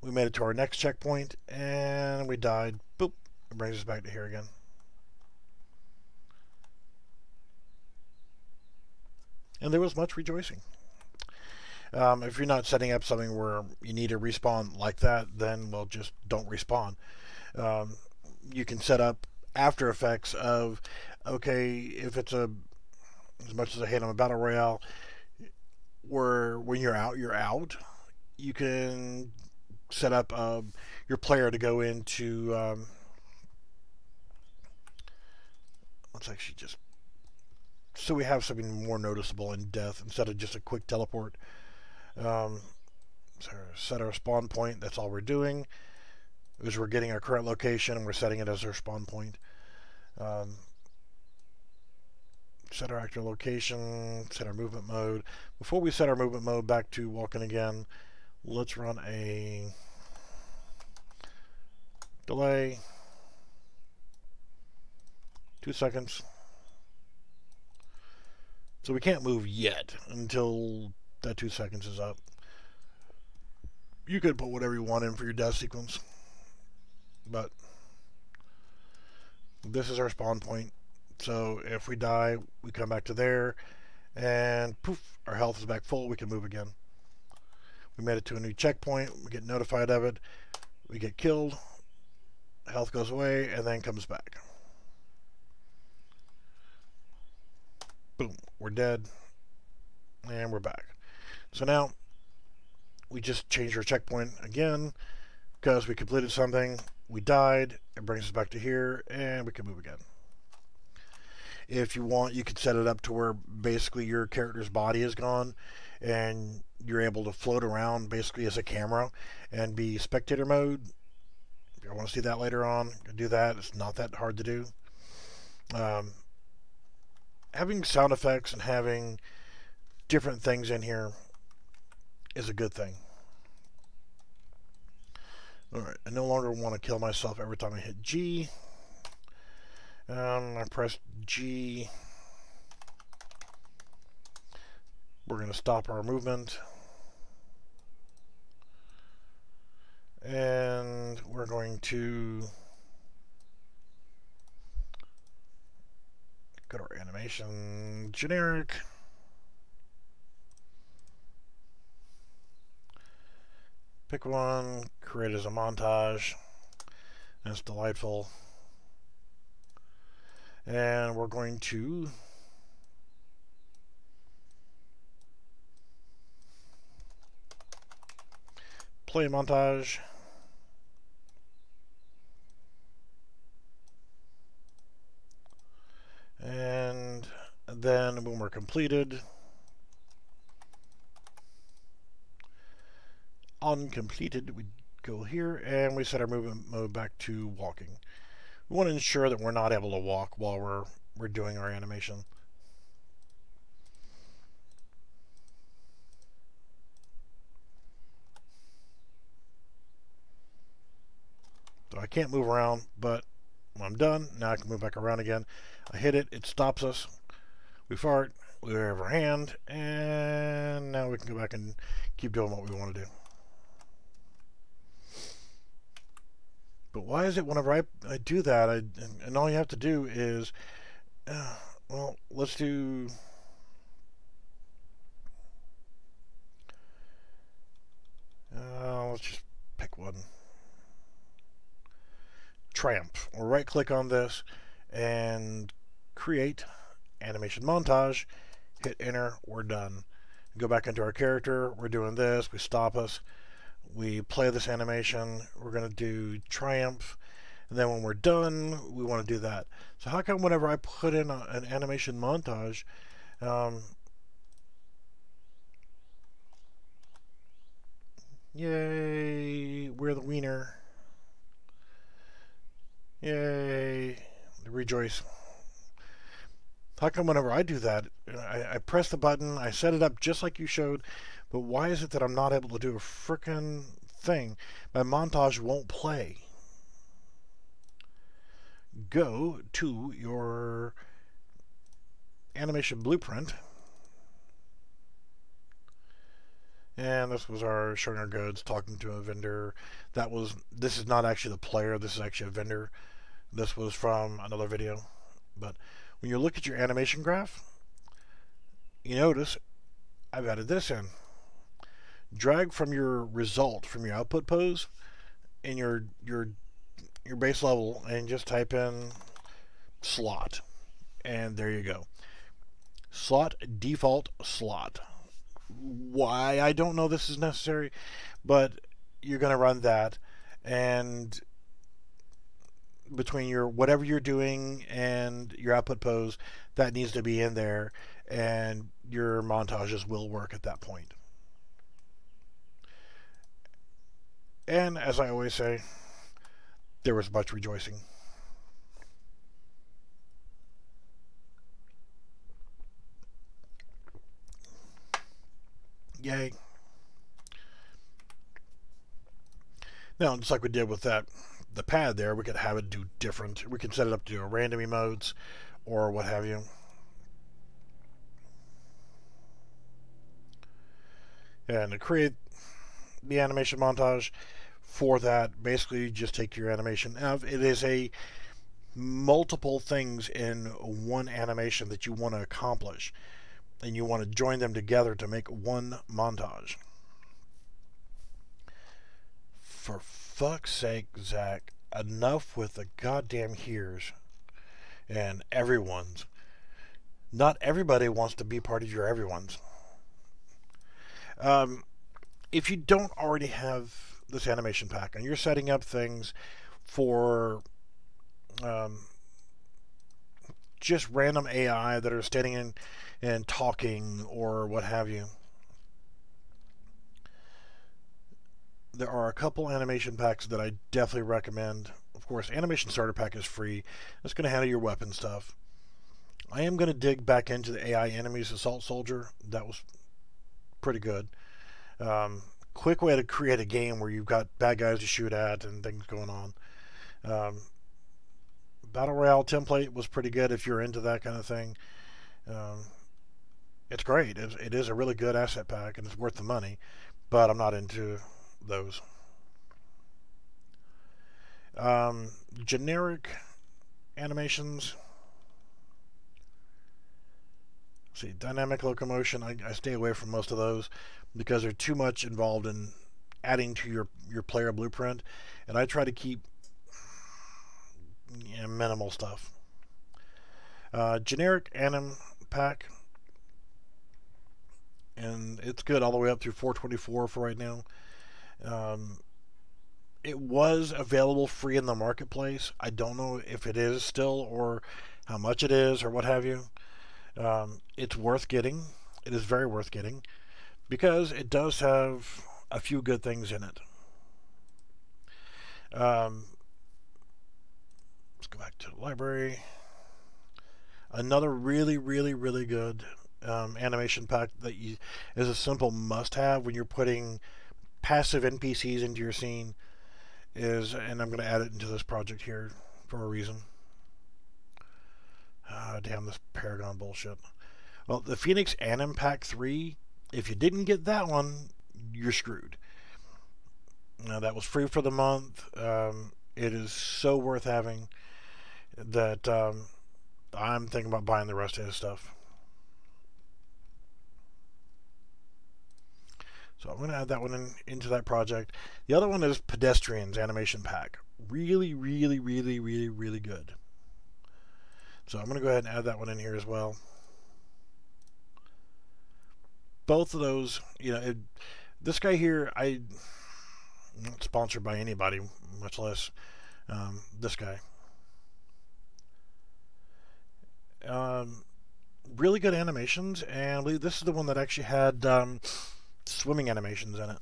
[SPEAKER 1] We made it to our next checkpoint and we died. Boop, it brings us back to here again. And there was much rejoicing. Um, if you're not setting up something where you need to respawn like that, then well, just don't respawn. Um, you can set up after effects of okay, if it's a as much as I hate on a battle royale, where when you're out, you're out. You can set up uh, your player to go into. Um, let's actually just so we have something more noticeable in death instead of just a quick teleport. Um, set our spawn point. That's all we're doing. Is we're getting our current location and we're setting it as our spawn point. Um, set our active location. Set our movement mode. Before we set our movement mode back to walking again, let's run a delay. Two seconds. So we can't move yet until that two seconds is up. You could put whatever you want in for your death sequence. But this is our spawn point. So if we die, we come back to there. And poof, our health is back full. We can move again. We made it to a new checkpoint. We get notified of it. We get killed. Health goes away and then comes back. Boom, we're dead. And we're back. So now we just changed our checkpoint again because we completed something. We died. It brings us back to here and we can move again. If you want, you could set it up to where basically your character's body is gone and you're able to float around basically as a camera and be spectator mode. If you want to see that later on, do that. It's not that hard to do. Um, having sound effects and having different things in here is a good thing. Alright, I no longer want to kill myself every time I hit G. Um, I press G. We're going to stop our movement. And we're going to Go to our animation, generic. Pick one, create as a montage. That's delightful. And we're going to play montage. And then when we're completed, uncompleted, we go here and we set our movement mode back to walking. We want to ensure that we're not able to walk while we're, we're doing our animation. So I can't move around, but when I'm done, now I can move back around again. I hit it, it stops us. We fart, we wave our hand, and now we can go back and keep doing what we want to do. But why is it whenever I, I do that, I, and, and all you have to do is, uh, well, let's do... Uh, let's just pick one. Triumph. We'll right click on this and create animation montage, hit enter, we're done. Go back into our character, we're doing this, we stop us, we play this animation, we're going to do triumph, And then when we're done, we want to do that. So how come whenever I put in a, an animation montage, um, yay, we're the wiener. Yay, rejoice. How come whenever I do that, I, I, press the button, I set it up just like you showed, but why is it that I'm not able to do a frickin' thing? My montage won't play. Go to your animation blueprint. And this was our showing our goods, talking to a vendor. That was, this is not actually the player, this is actually a vendor. This was from another video. But when you look at your animation graph, you notice I've added this in. Drag from your result, from your output pose, in your your your base level, and just type in slot, and there you go. Slot default slot. Why I don't know this is necessary, but you're going to run that, and between your whatever you're doing and your output pose that needs to be in there and your montages will work at that point. And as I always say, there was much rejoicing. Yay. Now, just like we did with that the pad there, we could have it do different. We can set it up to do random emotes or what have you. And to create the animation montage for that, basically you just take your animation. Now, it is a multiple things in one animation that you want to accomplish and you want to join them together to make one montage. For fuck's sake, Zach, enough with the goddamn here's and everyone's. Not everybody wants to be part of your everyone's. Um, if you don't already have this animation pack and you're setting up things for um, just random AI that are standing in and talking or what have you, there are a couple animation packs that I definitely recommend. Of course, Animation Starter Pack is free. It's going to handle your weapon stuff. I am going to dig back into the AI Enemies Assault Soldier. That was pretty good. Um, quick way to create a game where you've got bad guys to shoot at and things going on. Um, Battle Royale template was pretty good if you're into that kind of thing. Um, it's great. It's, it is a really good asset pack and it's worth the money, but I'm not into those. Um, generic animations. see, dynamic locomotion, I, I stay away from most of those because they're too much involved in adding to your, your player blueprint. And I try to keep minimal stuff. Uh, generic anim pack. And it's good all the way up through 424 for right now. Um, it was available free in the marketplace. I don't know if it is still or how much it is or what have you. Um, it's worth getting. It is very worth getting because it does have a few good things in it. Um, let's go back to the library. Another really, really, really good um, animation pack that you, is a simple must-have when you're putting passive NPCs into your scene is, and I'm going to add it into this project here for a reason. Ah, damn this Paragon bullshit. Well, the Phoenix Anim Pack 3, if you didn't get that one, you're screwed. Now, that was free for the month. Um, it is so worth having that um, I'm thinking about buying the rest of his stuff. So I'm going to add that one in, into that project. The other one is Pedestrians Animation Pack. Really, really, really, really, really good. So I'm going to go ahead and add that one in here as well. Both of those, you know, it, this guy here, I not sponsored by anybody, much less Um, this guy. Um, really good animations, and this is the one that actually had um, swimming animations in it.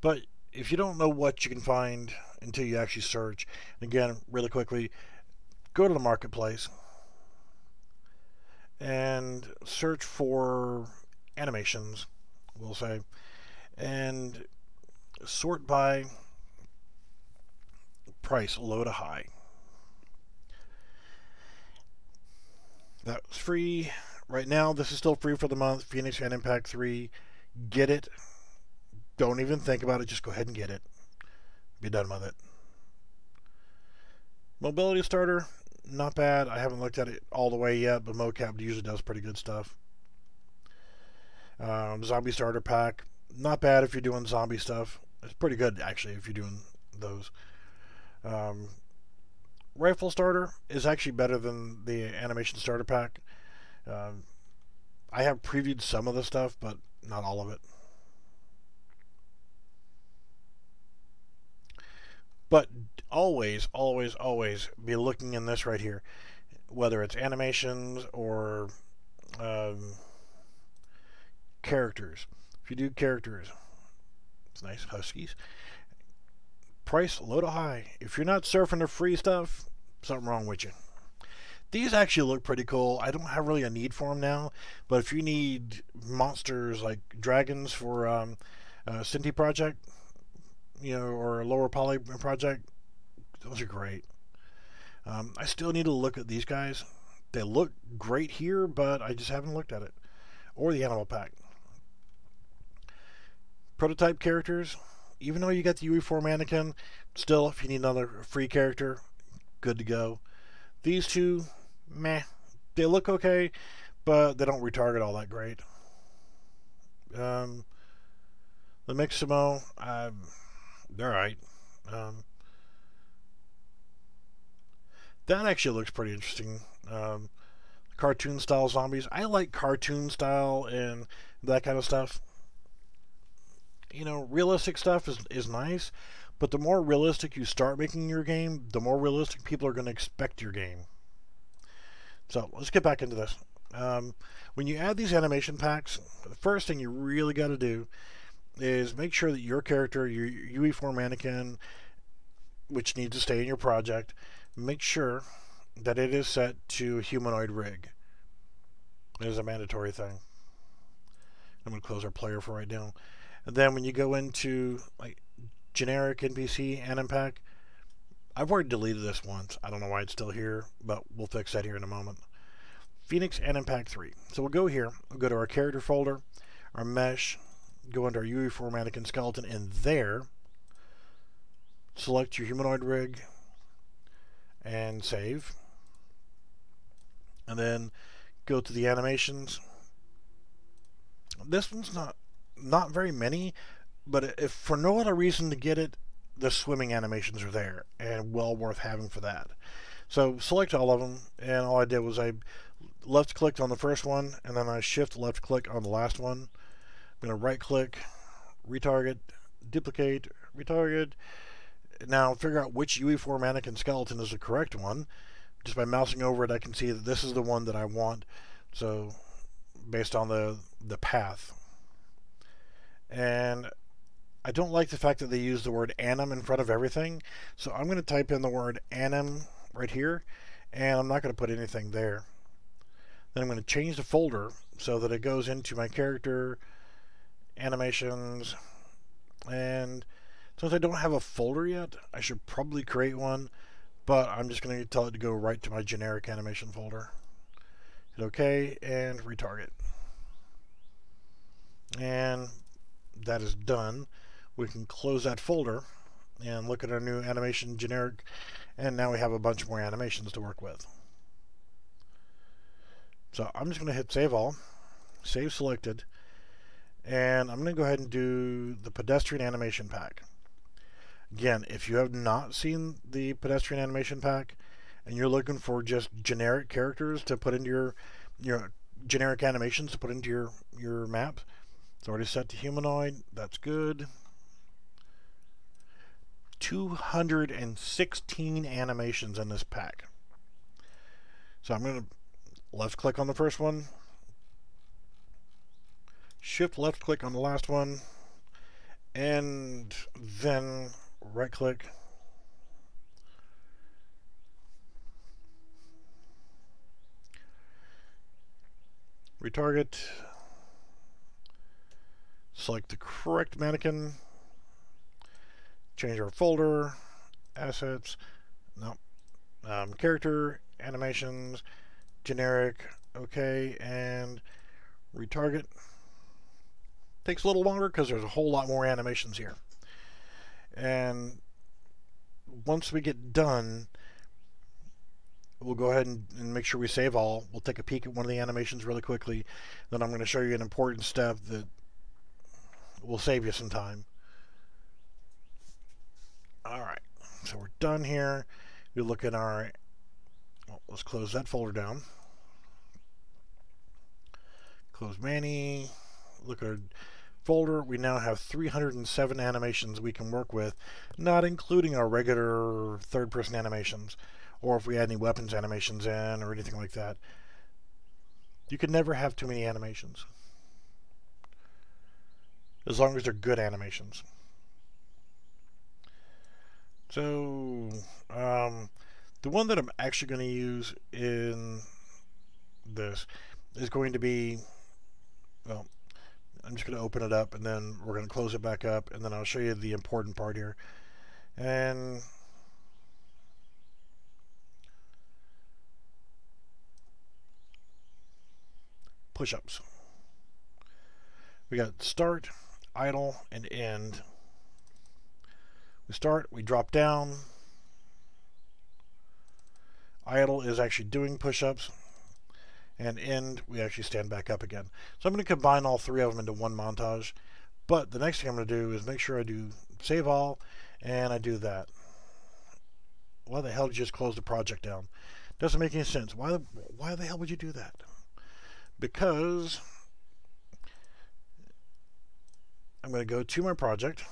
[SPEAKER 1] But if you don't know what you can find until you actually search, and again, really quickly, go to the marketplace and search for animations, we'll say, and sort by price, low to high. That's free. Right now, this is still free for the month. Phoenix Anim Pack 3. Get it. Don't even think about it. Just go ahead and get it. Be done with it. Mobility starter, not bad. I haven't looked at it all the way yet, but mocap usually does pretty good stuff. Um, zombie starter pack, not bad if you're doing zombie stuff. It's pretty good actually if you're doing those. Um, rifle starter is actually better than the animation starter pack. Um, I have previewed some of the stuff, but not all of it. But always, always, always be looking in this right here, whether it's animations or um, characters. If you do characters, it's nice, Huskies. Price low to high. If you're not surfing the free stuff, something wrong with you. These actually look pretty cool. I don't have really a need for them now, but if you need monsters like dragons for um, uh, Synty Project, you know, or a lower poly project, those are great. Um, I still need to look at these guys. They look great here, but I just haven't looked at it. Or the animal pack. Prototype characters, even though you got the UE4 mannequin, still, if you need another free character, good to go. These two, meh. They look okay, but they don't retarget all that great. Um, the Mixamo, um, they're right. Um, that actually looks pretty interesting. Um, cartoon style zombies. I like cartoon style and that kind of stuff. You know, realistic stuff is, is nice, but the more realistic you start making your game, the more realistic people are going to expect your game. So let's get back into this. Um, when you add these animation packs, the first thing you really got to do is make sure that your character, your UE4 mannequin, which needs to stay in your project, make sure that it is set to humanoid rig. It is a mandatory thing. I'm going to close our player for right now. And then when you go into like generic NPC anim pack, I've already deleted this once. I don't know why it's still here, but we'll fix that here in a moment. Phoenix Anim Pack 3. So we'll go here, we'll go to our character folder, our mesh, go our UE4 mannequin skeleton, and there, select your humanoid rig, and save. And then go to the animations. This one's not not very many, but if for no other reason to get it, the swimming animations are there and well worth having for that. So select all of them, and all I did was I left clicked on the first one, and then I shift left click on the last one. I'm going to right click, retarget, duplicate, retarget, now, figure out which UE4 mannequin skeleton is the correct one. Just by mousing over it, I can see that this is the one that I want. So, based on the, the path. And I don't like the fact that they use the word anim in front of everything. So I'm going to type in the word anim right here. And I'm not going to put anything there. Then I'm going to change the folder so that it goes into my character, animations, and since I don't have a folder yet, I should probably create one, but I'm just going to tell it to go right to my generic animation folder. Hit OK and retarget. And that is done. We can close that folder and look at our new animation generic, and now we have a bunch more animations to work with. So I'm just going to hit save all, save selected, and I'm going to go ahead and do the pedestrian animation pack. Again, if you have not seen the pedestrian animation pack and you're looking for just generic characters to put into your your generic animations to put into your your map, it's already set to humanoid. That's good. 216 animations in this pack. So I'm going to left click on the first one, shift left click on the last one, and then right click. Retarget. Select the correct mannequin. Change our folder. Assets. No. Um, character. Animations. Generic. Okay. And retarget. Takes a little longer because there's a whole lot more animations here. And once we get done, we'll go ahead and, and, make sure we save all. We'll take a peek at one of the animations really quickly. Then I'm going to show you an important step that will save you some time. Alright, so we're done here. We look at our, well, let's close that folder down. Close Manny, look at our folder. We now have 307 animations we can work with, not including our regular third-person animations, or if we add any weapons animations in or anything like that. You can never have too many animations as long as they're good animations. So, um, the one that I'm actually going to use in this is going to be, well, I'm just going to open it up and then we're going to close it back up and then I'll show you the important part here. And push-ups. We got start, idle, and end. We start, we drop down. Idle is actually doing push-ups. And end, we actually stand back up again. So I'm going to combine all three of them into one montage. But the next thing I'm going to do is make sure I do save all, and I do that. Why the hell did you just close the project down? Doesn't make any sense. Why, why the hell would you do that? Because I'm going to go to my project.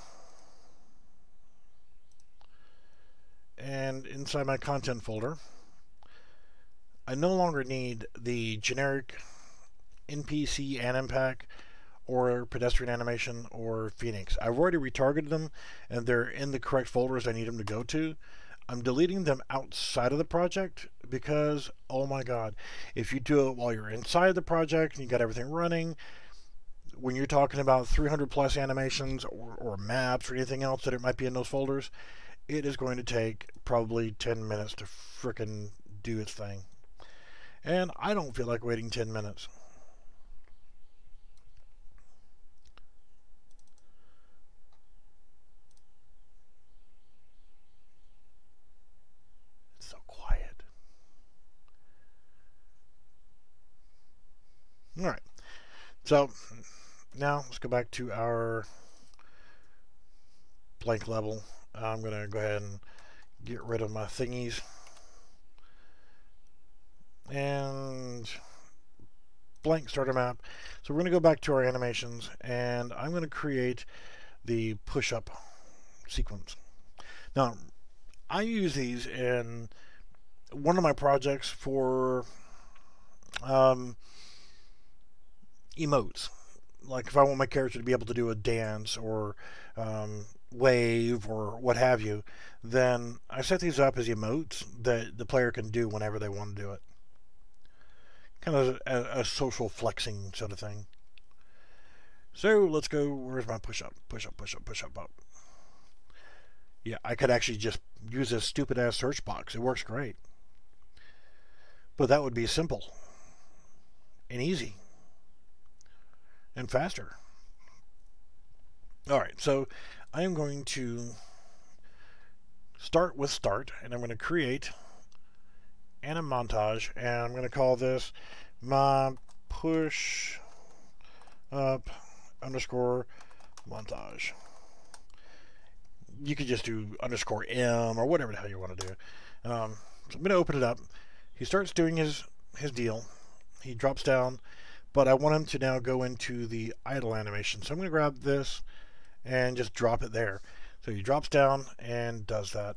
[SPEAKER 1] And inside my content folder, I no longer need the generic NPC anim pack or pedestrian animation or Phoenix. I've already retargeted them and they're in the correct folders I need them to go to. I'm deleting them outside of the project because, oh my god, if you do it while you're inside the project and you got everything running, when you're talking about 300 plus animations or, or maps or anything else that it might be in those folders, it is going to take probably 10 minutes to fricking do its thing. And I don't feel like waiting 10 minutes. It's so quiet. All right. So now let's go back to our blank level. I'm going to go ahead and get rid of my thingies. And blank starter map. So we're going to go back to our animations and I'm going to create the push-up sequence. Now, I use these in one of my projects for um, emotes like if I want my character to be able to do a dance or um, wave or what have you, then I set these up as emotes that the player can do whenever they want to do it. Kind of a, a social flexing sort of thing. So let's go. Where's my push up? Push up, push up, push up, up. Yeah, I could actually just use this stupid ass search box. It works great. But that would be simple and easy and faster. All right, so I am going to start with start, and I'm going to create anim montage, and I'm going to call this my push up underscore montage. You could just do underscore M or whatever the hell you want to do. Um, so I'm going to open it up. He starts doing his, his deal. He drops down but I want him to now go into the idle animation. So I'm going to grab this and just drop it there. So he drops down and does that.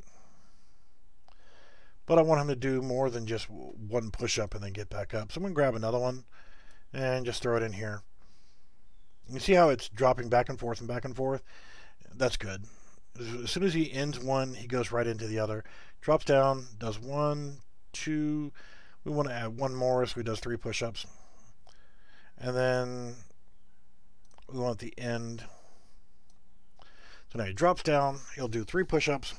[SPEAKER 1] But I want him to do more than just one push-up and then get back up. So I'm going to grab another one and just throw it in here. You see how it's dropping back and forth and back and forth? That's good. As soon as he ends one, he goes right into the other. Drops down, does one, two. We want to add one more, so he does three push-ups. And then we want the end. So now he drops down, he'll do three push-ups,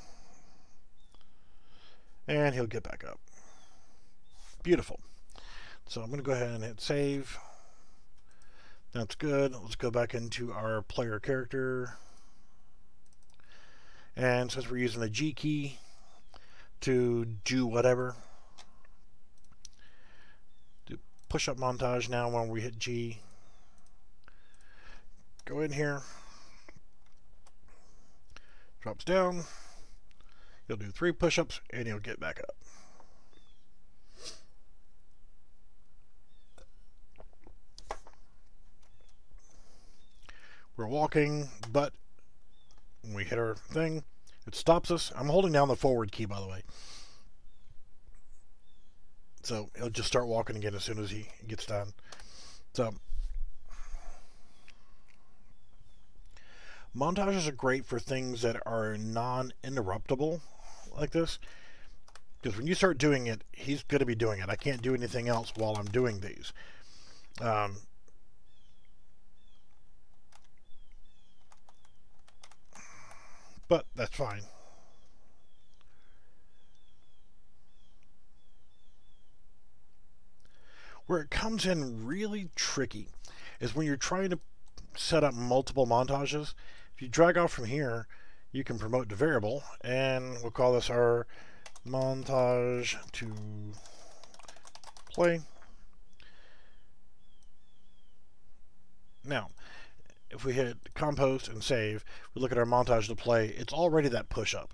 [SPEAKER 1] and he'll get back up. Beautiful. So I'm going to go ahead and hit save. That's good. Let's go back into our player character. And since we're using the G key to do whatever, do push-up montage now when we hit G. Go in here. Drops down. You'll do three push-ups and you'll get back up. We're walking, but when we hit our thing, it stops us. I'm holding down the forward key, by the way. So he'll just start walking again as soon as he gets done. So montages are great for things that are non-interruptible like this. Because when you start doing it, he's going to be doing it. I can't do anything else while I'm doing these. Um, but that's fine. Where it comes in really tricky is when you're trying to set up multiple montages. If you drag off from here, you can promote to variable, and we'll call this our montage to play. Now, if we hit compile and save, we look at our montage to play, it's already that push-up.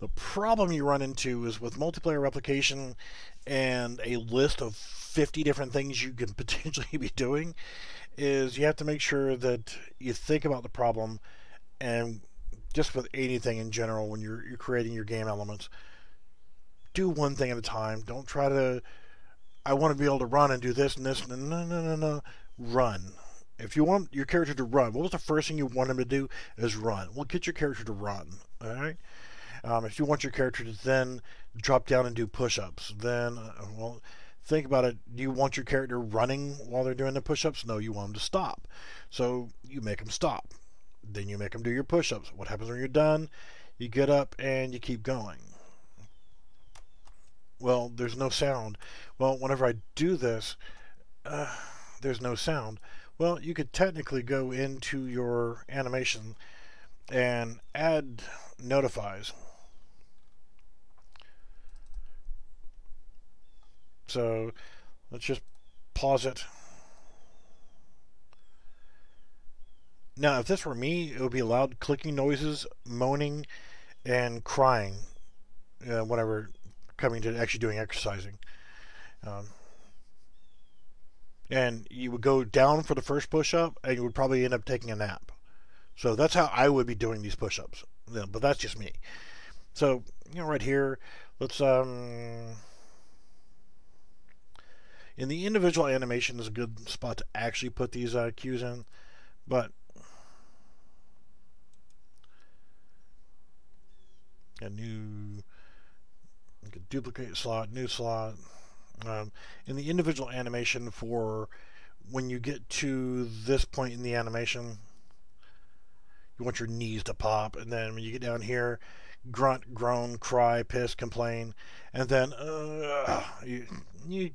[SPEAKER 1] The problem you run into is with multiplayer replication and a list of 50 different things you can (laughs) potentially be doing, is you have to make sure that you think about the problem and just with anything in general when you're, you're creating your game elements, do one thing at a time. Don't try to, I want to be able to run and do this and this. And no, no, no, no. Run if you want your character to run, what was the first thing you want him to do? Is run. Well, get your character to run. All right. Um, if you want your character to then drop down and do push-ups, then uh, well, think about it. Do you want your character running while they're doing the push-ups? No, you want them to stop. So you make them stop. Then you make them do your push-ups. What happens when you're done? You get up and you keep going. Well, there's no sound. Well, whenever I do this, uh, there's no sound. Well, you could technically go into your animation and add notifies. So let's just pause it. Now, if this were me, it would be loud clicking noises, moaning, and crying uh, whenever coming to actually doing exercising. Um, and you would go down for the first push-up and you would probably end up taking a nap. So that's how i would be doing these push-ups. But that's just me. So you know right here let's um in the individual animation is a good spot to actually put these uh, cues in but a new duplicate slot new slot um, in the individual animation for when you get to this point in the animation, you want your knees to pop, and then when you get down here, grunt, groan, cry, piss, complain, and then uh, you, you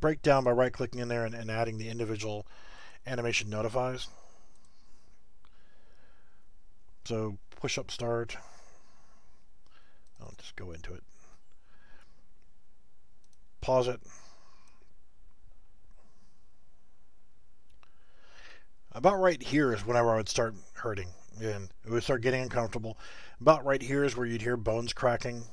[SPEAKER 1] break down by right clicking in there and, and adding the individual animation notifies. So push up start. I'll just go into it pause it. About right here is whenever I would start hurting and it would start getting uncomfortable. About right here is where you'd hear bones cracking.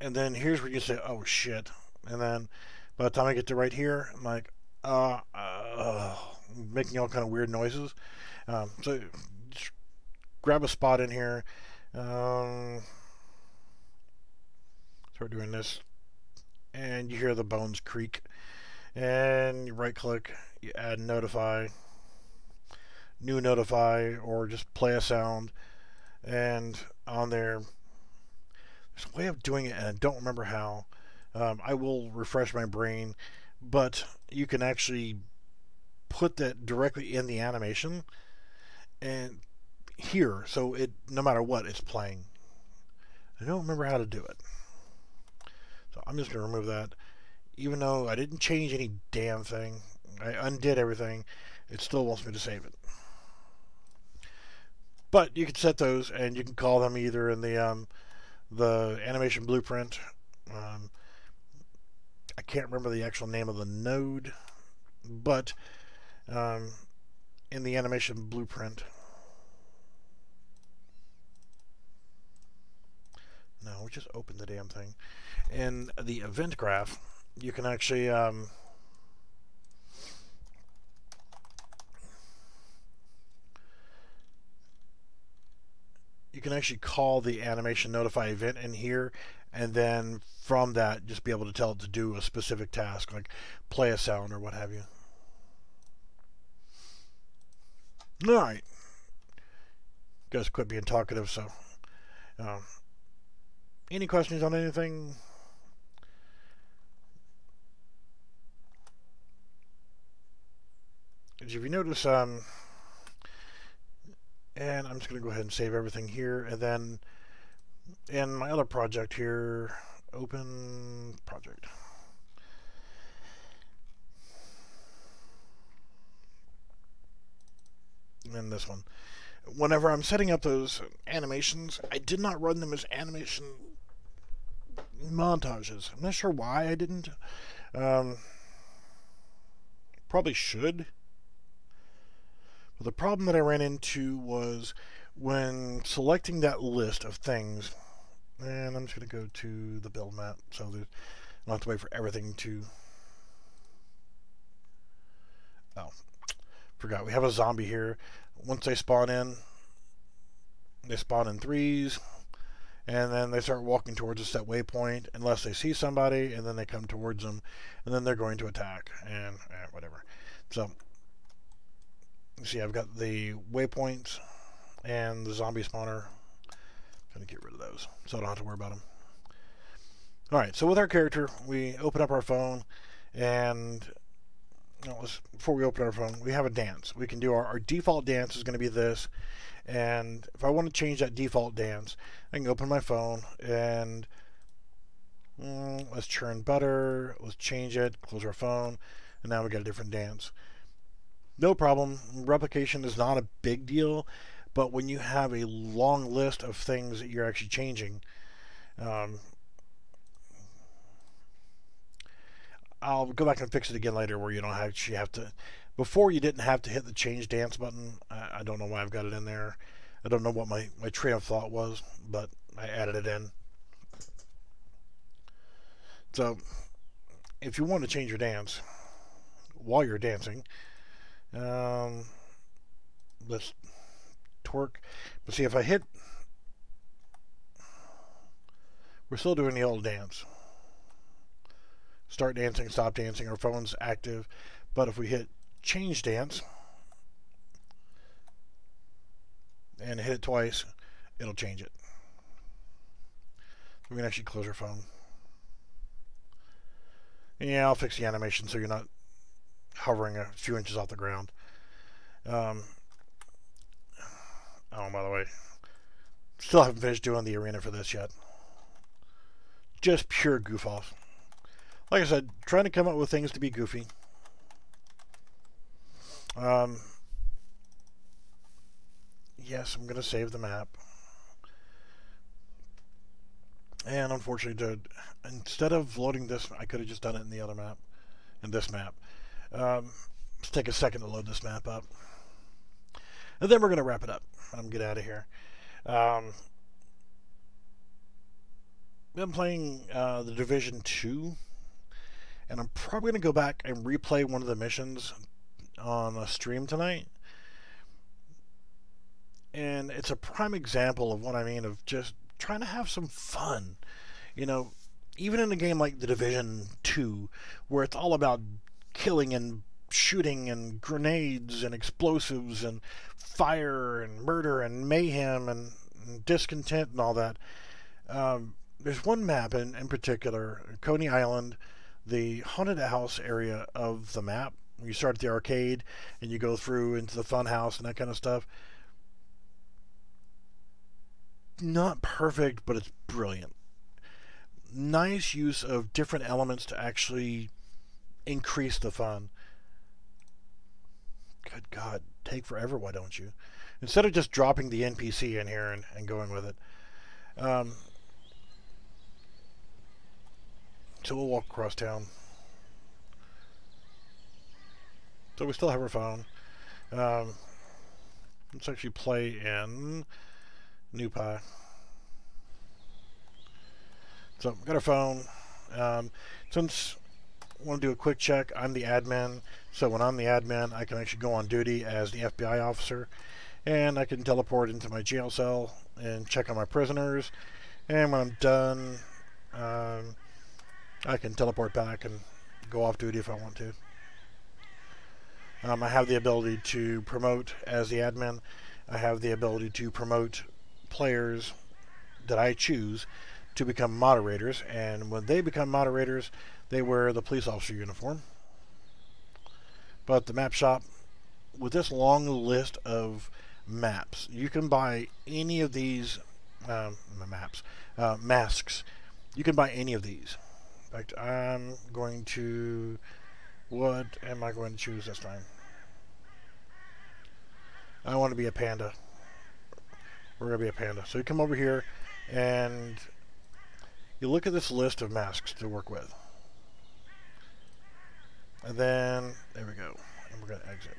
[SPEAKER 1] And then here's where you say, oh shit. And then by the time I get to right here, I'm like, uh, uh making all kind of weird noises. Um, so grab a spot in here. Um, start doing this. And you hear the bones creak. And you right click, you add notify, new notify, or just play a sound. And on there, there's a way of doing it, and I don't remember how. Um, I will refresh my brain, but you can actually put that directly in the animation and here, so it no matter what, it's playing. I don't remember how to do it. So I'm just going to remove that. Even though I didn't change any damn thing, I undid everything, it still wants me to save it. But you can set those, and you can call them either in the um, the animation blueprint. Um, I can't remember the actual name of the node, but um, in the animation blueprint. No, we just opened the damn thing. In the event graph, you can actually um, you can actually call the animation notify event in here and then from that just be able to tell it to do a specific task like play a sound or what have you all right guys quit being talkative so um, any questions on anything? If you notice um, and I'm just going to go ahead and save everything here and then in my other project here open project. And this one. Whenever I'm setting up those animations I did not run them as animation montages I'm not sure why I didn't um, probably should but the problem that I ran into was when selecting that list of things, and I'm just going to go to the build map so that I don't have to wait for everything to. Oh, forgot. We have a zombie here. Once they spawn in, they spawn in threes, and then they start walking towards a set waypoint unless they see somebody, and then they come towards them, and then they're going to attack, and eh, whatever. So see, I've got the waypoints and the zombie spawner. I'm going to get rid of those so I don't have to worry about them. Alright, so with our character, we open up our phone and you know, before we open our phone, we have a dance. We can do our, our default dance is going to be this. And if I want to change that default dance, I can open my phone and mm, let's churn butter. Let's change it. Close our phone. And now we got a different dance no problem. Replication is not a big deal, but when you have a long list of things that you're actually changing, um, I'll go back and fix it again later where you don't actually have to. Before you didn't have to hit the change dance button. I, I don't know why I've got it in there. I don't know what my, my train of thought was, but I added it in. So, if you want to change your dance while you're dancing, um, let's torque. But see, if I hit, we're still doing the old dance. Start dancing, stop dancing, our phone's active. But if we hit change dance and hit it twice, it'll change it. We can actually close our phone. Yeah, I'll fix the animation so you're not hovering a few inches off the ground. Um, oh, by the way, still haven't finished doing the arena for this yet. Just pure goof off. Like I said, trying to come up with things to be goofy. Um, yes, I'm going to save the map. And unfortunately, to, instead of loading this, I could have just done it in the other map, in this map. Um, let's take a second to load this map up. And then we're going to wrap it up. I'm get out of here. Um, I'm playing uh, the Division 2. And I'm probably going to go back and replay one of the missions on a stream tonight. And it's a prime example of what I mean of just trying to have some fun. You know, even in a game like The Division 2, where it's all about killing and shooting and grenades and explosives and fire and murder and mayhem and, and discontent and all that. Um, there's one map in, in particular, Coney Island, the haunted house area of the map. You start at the arcade and you go through into the fun house and that kind of stuff. Not perfect, but it's brilliant. Nice use of different elements to actually increase the fun. Good God, take forever, why don't you? Instead of just dropping the NPC in here and, and going with it. Um, so we'll walk across town. So we still have our phone. Um, let's actually play in NewPie. So got our phone. Um, since I want to do a quick check, I'm the admin. So when I'm the admin, I can actually go on duty as the FBI officer. And I can teleport into my jail cell and check on my prisoners. And when I'm done, um, I can teleport back and go off duty if I want to. Um, I have the ability to promote as the admin. I have the ability to promote players that I choose to become moderators. And when they become moderators, they wear the police officer uniform. But the map shop, with this long list of maps, you can buy any of these um, maps, uh, masks. You can buy any of these. Fact, I'm going to... What am I going to choose this time? I want to be a panda. We're going to be a panda. So you come over here and you look at this list of masks to work with. And then, there we go. And we're going to exit.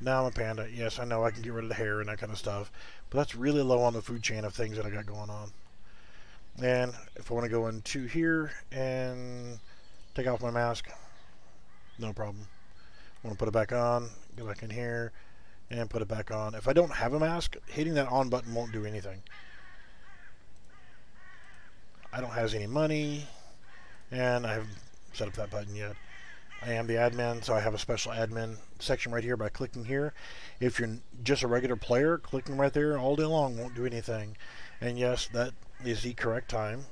[SPEAKER 1] Now I'm a panda. Yes, I know I can get rid of the hair and that kind of stuff. But that's really low on the food chain of things that I got going on. And if I want to go into here and take off my mask, no problem. I want to put it back on, go back in here, and put it back on. If I don't have a mask, hitting that on button won't do anything. I don't have any money, and I haven't set up that button yet. I am the admin, so I have a special admin section right here by clicking here. If you're just a regular player, clicking right there all day long won't do anything. And yes, that is the correct time.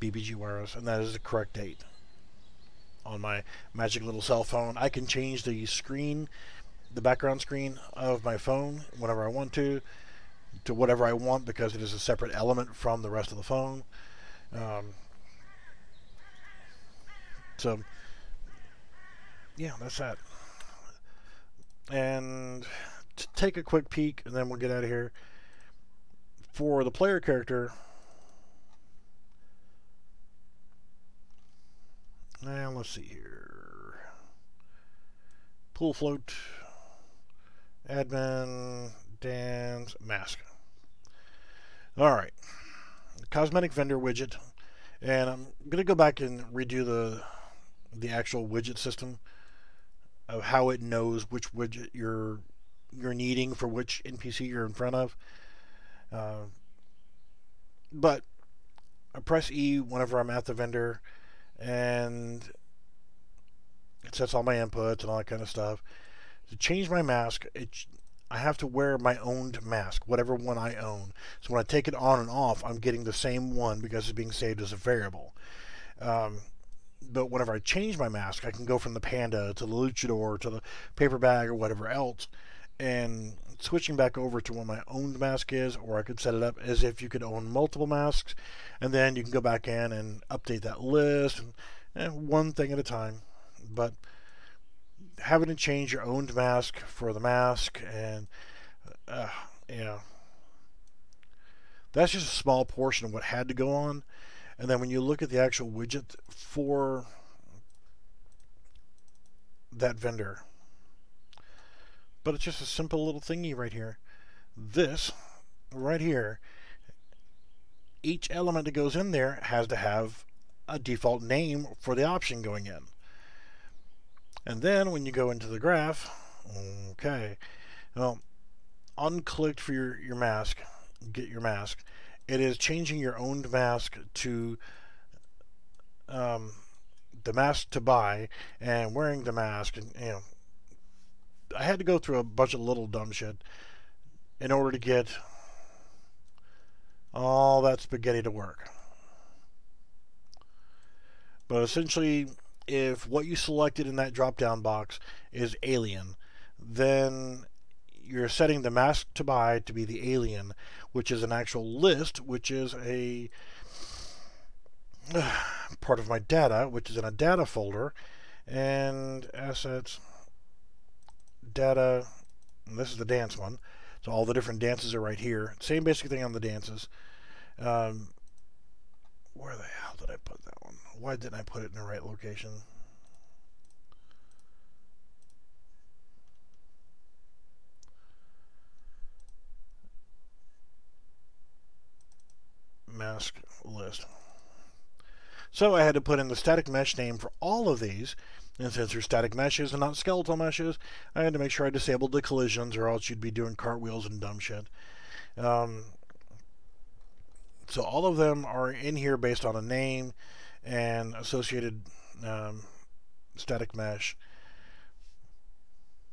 [SPEAKER 1] BBG Wireless, and that is the correct date. On my magic little cell phone, I can change the screen, the background screen of my phone whenever I want to, to whatever I want because it is a separate element from the rest of the phone. Um, so, yeah, that's that. And take a quick peek, and then we'll get out of here for the player character, now let's see here. Pool float, admin, dance, mask. All right, cosmetic vendor widget, and I'm gonna go back and redo the the actual widget system of how it knows which widget you're you're needing for which NPC you're in front of. Uh, but I press E whenever I'm at the vendor and it sets all my inputs and all that kind of stuff. To change my mask, it, I have to wear my owned mask, whatever one I own. So when I take it on and off, I'm getting the same one because it's being saved as a variable. Um, but whenever I change my mask, I can go from the panda to the luchador to the paper bag or whatever else. And switching back over to what my owned mask is, or I could set it up as if you could own multiple masks, and then you can go back in and update that list, and, and one thing at a time. But having to change your owned mask for the mask, and uh, yeah, that's just a small portion of what had to go on. And then when you look at the actual widget for that vendor, but it's just a simple little thingy right here. This right here, each element that goes in there has to have a default name for the option going in. And then when you go into the graph, okay, well, unclicked for your, your mask, get your mask. It is changing your owned mask to um, the mask to buy and wearing the mask. And, you know, I had to go through a bunch of little dumb shit in order to get all that spaghetti to work. But essentially, if what you selected in that drop down box is alien, then you're setting the mask to buy to be the alien, which is an actual list, which is a (sighs) part of my data, which is in a data folder, and assets, data, this is the dance one. So all the different dances are right here. Same basic thing on the dances. Um, where the hell did I put that one? Why didn't I put it in the right location? Mask list. So I had to put in the static mesh name for all of these. And since they're static meshes and not skeletal meshes, I had to make sure I disabled the collisions or else you'd be doing cartwheels and dumb shit. Um, so all of them are in here based on a name and associated um, static mesh.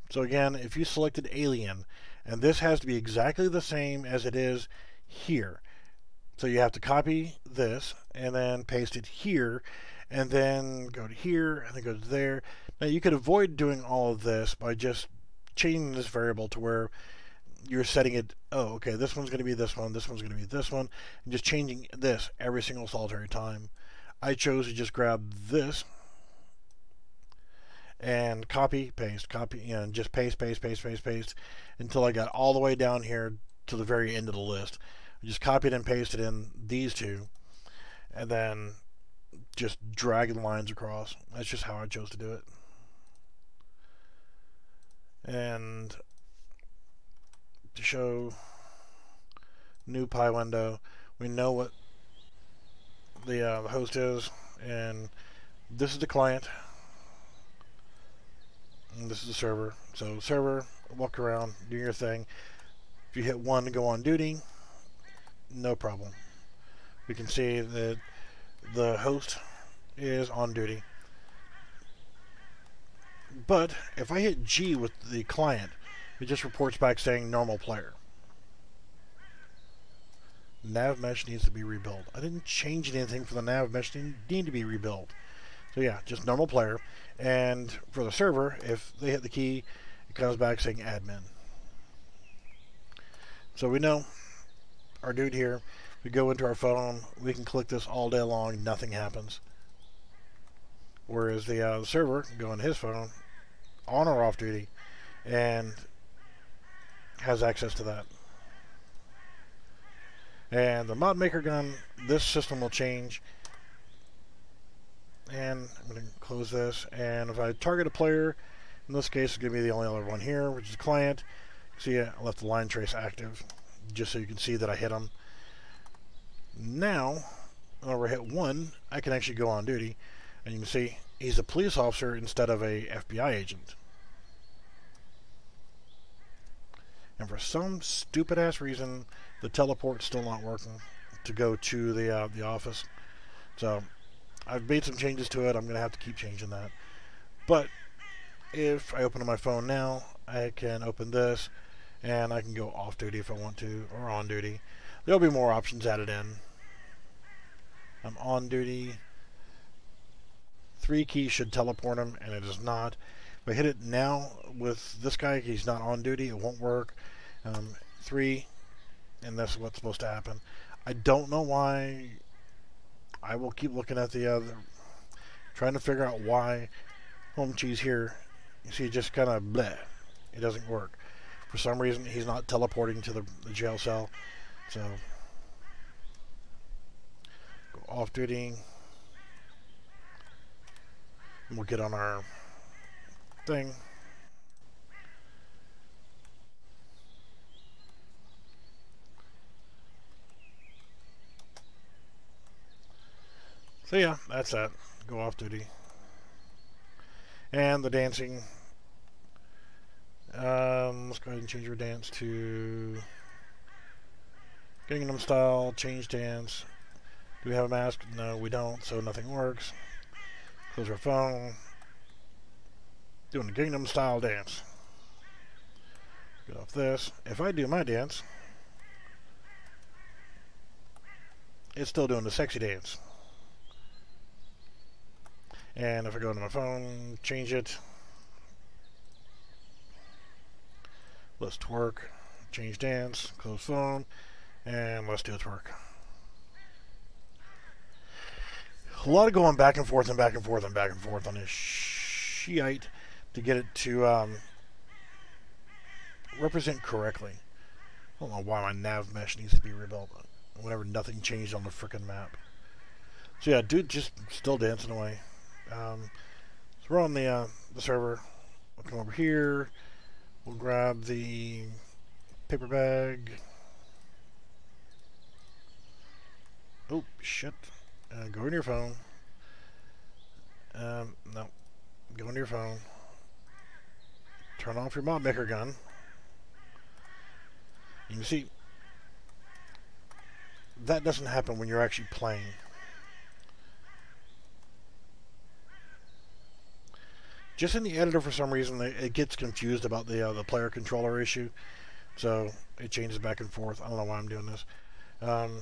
[SPEAKER 1] So again, if you selected alien, and this has to be exactly the same as it is here. So you have to copy this and then paste it here and then go to here and then go to there. Now you could avoid doing all of this by just changing this variable to where you're setting it, oh, okay, this one's going to be this one, this one's going to be this one, and just changing this every single solitary time. I chose to just grab this and copy, paste, copy, and just paste, paste, paste, paste, paste until I got all the way down here to the very end of the list. I just copied and pasted in these two and then just dragging lines across. That's just how I chose to do it. And to show new pie window. We know what the, uh, the host is, and this is the client, and this is the server. So server, walk around, do your thing. If you hit one to go on duty, no problem. We can see that the host is on duty. But if I hit G with the client, it just reports back saying normal player. Nav mesh needs to be rebuilt. I didn't change anything for the nav mesh to need to be rebuilt. So yeah, just normal player. And for the server, if they hit the key, it comes back saying admin. So we know our dude here, we go into our phone, we can click this all day long, nothing happens. Whereas the, uh, server can go on his phone, on or off duty, and has access to that. And the mod maker gun, this system will change. And I'm going to close this. And if I target a player, in this case, it's going to be the only other one here, which is client. See, I left the line trace active, just so you can see that I hit them. Now, whenever I hit one, I can actually go on duty. And you can see he's a police officer instead of a FBI agent. And for some stupid ass reason, the teleport's still not working to go to the uh, the office. So I've made some changes to it. I'm going to have to keep changing that. But if I open my phone now, I can open this and I can go off duty if I want to or on duty. There'll be more options added in. I'm on duty. Three keys should teleport him and it is not. If I hit it now with this guy, he's not on duty, it won't work. Um, three, and that's what's supposed to happen. I don't know why. I will keep looking at the other, trying to figure out why home cheese here. You see, just kind of bleh. It doesn't work. For some reason, he's not teleporting to the, the jail cell. So, off duty. We'll get on our thing. So yeah, that's that. Go off duty. And the dancing. Um, let's go ahead and change your dance to Gangnam Style, change dance. Do we have a mask? No, we don't, so nothing works. Close our phone. Doing the Gangnam Style dance. Get off this. If I do my dance, it's still doing the sexy dance. And if I go to my phone, change it. Let's twerk. Change dance. Close phone. And let's do a twerk. A lot of going back and forth and back and forth and back and forth on this shite to get it to um, represent correctly. I don't know why my nav mesh needs to be rebuilt whenever nothing changed on the freaking map. So yeah, dude just still dancing away. Um, so we're on the, uh, the server. We'll come over here. We'll grab the paper bag. Oh, shit. Uh, go in your phone. Um, no. Go into your phone. Turn off your mod maker gun. You can see that doesn't happen when you're actually playing. Just in the editor, for some reason, it gets confused about the uh, the player controller issue, so it changes back and forth. I don't know why I'm doing this. Um,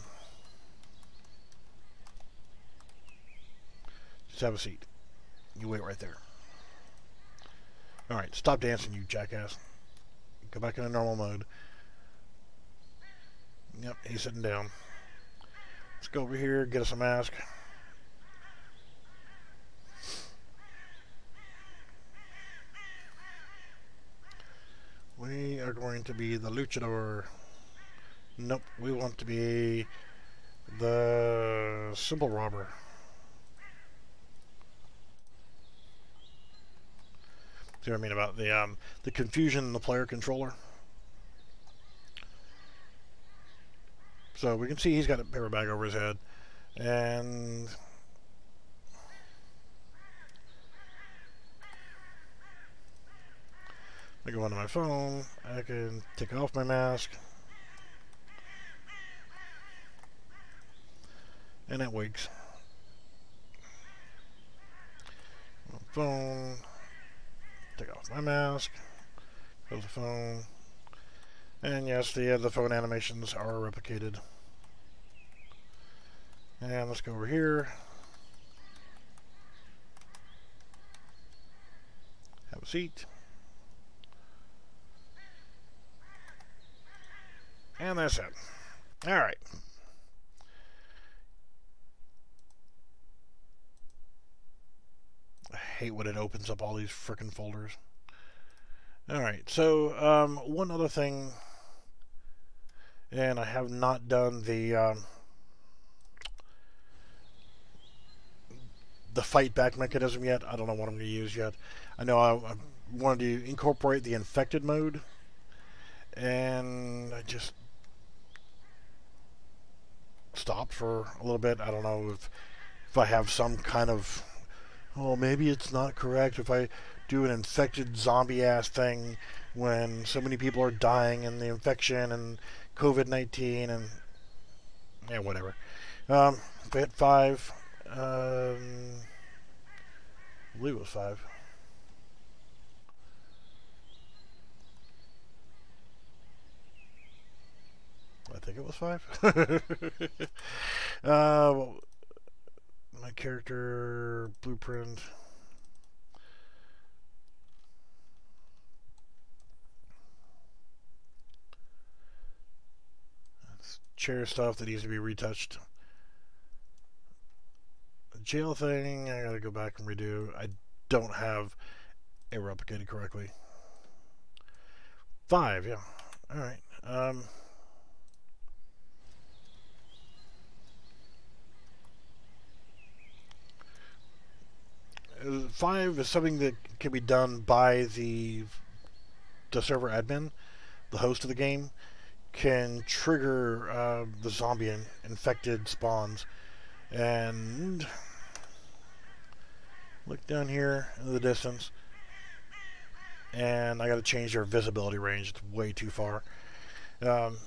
[SPEAKER 1] just have a seat. You wait right there. All right, stop dancing, you jackass. Go back into normal mode. Yep, he's sitting down. Let's go over here, get us a mask. We are going to be the luchador. Nope, we want to be the simple robber. See what I mean about the um, the confusion in the player controller? So we can see he's got a paper bag over his head. And I go onto my phone, I can take off my mask. And it wakes. Phone, take off my mask, close the phone, and yes, the, uh, the phone animations are replicated. And let's go over here. Have a seat. And that's it. All right. Hate when it opens up all these frickin' folders. All right, so um, one other thing, and I have not done the um, the fight back mechanism yet. I don't know what I'm going to use yet. I know I, I wanted to incorporate the infected mode, and I just stopped for a little bit. I don't know if if I have some kind of oh maybe it's not correct if I do an infected zombie ass thing when so many people are dying in the infection and COVID-19 and yeah whatever. Um, if I hit five, um, I believe it was five. I think it was five. (laughs) uh, my character blueprint. That's chair stuff that needs to be retouched. The jail thing, I gotta go back and redo. I don't have it replicated correctly. Five, yeah. Alright. Um... five is something that can be done by the the server admin, the host of the game, can trigger uh, the zombie infected spawns, and Look down here in the distance. And I got to change their visibility range. It's way too far. Um,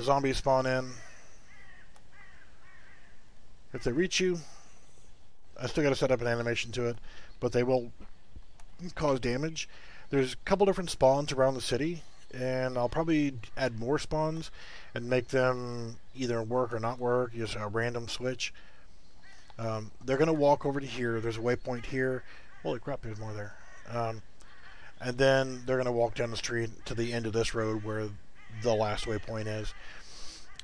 [SPEAKER 1] zombies spawn in. If they reach you, I still got to set up an animation to it, but they will cause damage. There's a couple different spawns around the city, and I'll probably add more spawns and make them either work or not work, just a random switch. Um, they're going to walk over to here. There's a waypoint here. Holy crap, there's more there. Um, and then they're going to walk down the street to the end of this road where the last waypoint is.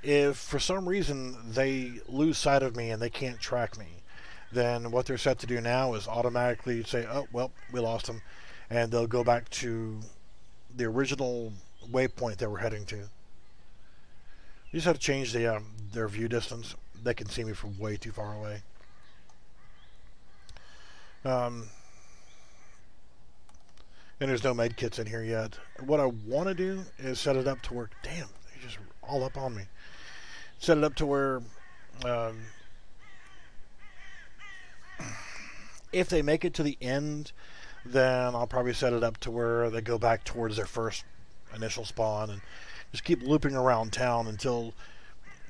[SPEAKER 1] If for some reason they lose sight of me and they can't track me, then what they're set to do now is automatically say, oh, well, we lost them. And they'll go back to the original waypoint they were heading to. You just have to change the um, their view distance. They can see me from way too far away. Um, and there's no med kits in here yet. What I want to do is set it up to where, damn, they're just all up on me. Set it up to where, um, if they make it to the end, then I'll probably set it up to where they go back towards their first initial spawn and just keep looping around town until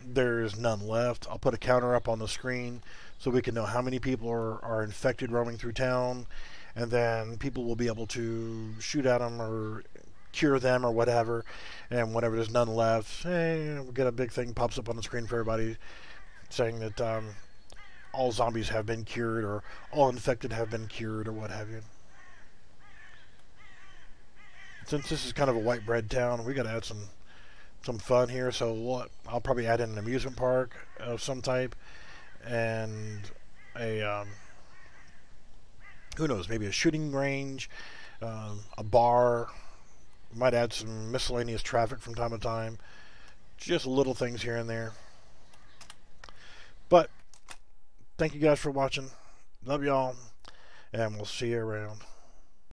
[SPEAKER 1] there's none left. I'll put a counter up on the screen so we can know how many people are, are infected roaming through town and then people will be able to shoot at them or cure them or whatever. And whenever there's none left, hey, we'll get a big thing pops up on the screen for everybody saying that um, all zombies have been cured or all infected have been cured or what have you. Since this is kind of a white bread town, we got to add some some fun here. So what? I'll probably add in an amusement park of some type and a um, who knows, maybe a shooting range, um, a bar. Might add some miscellaneous traffic from time to time. Just little things here and there. But thank you guys for watching. Love y'all, and we'll see you around.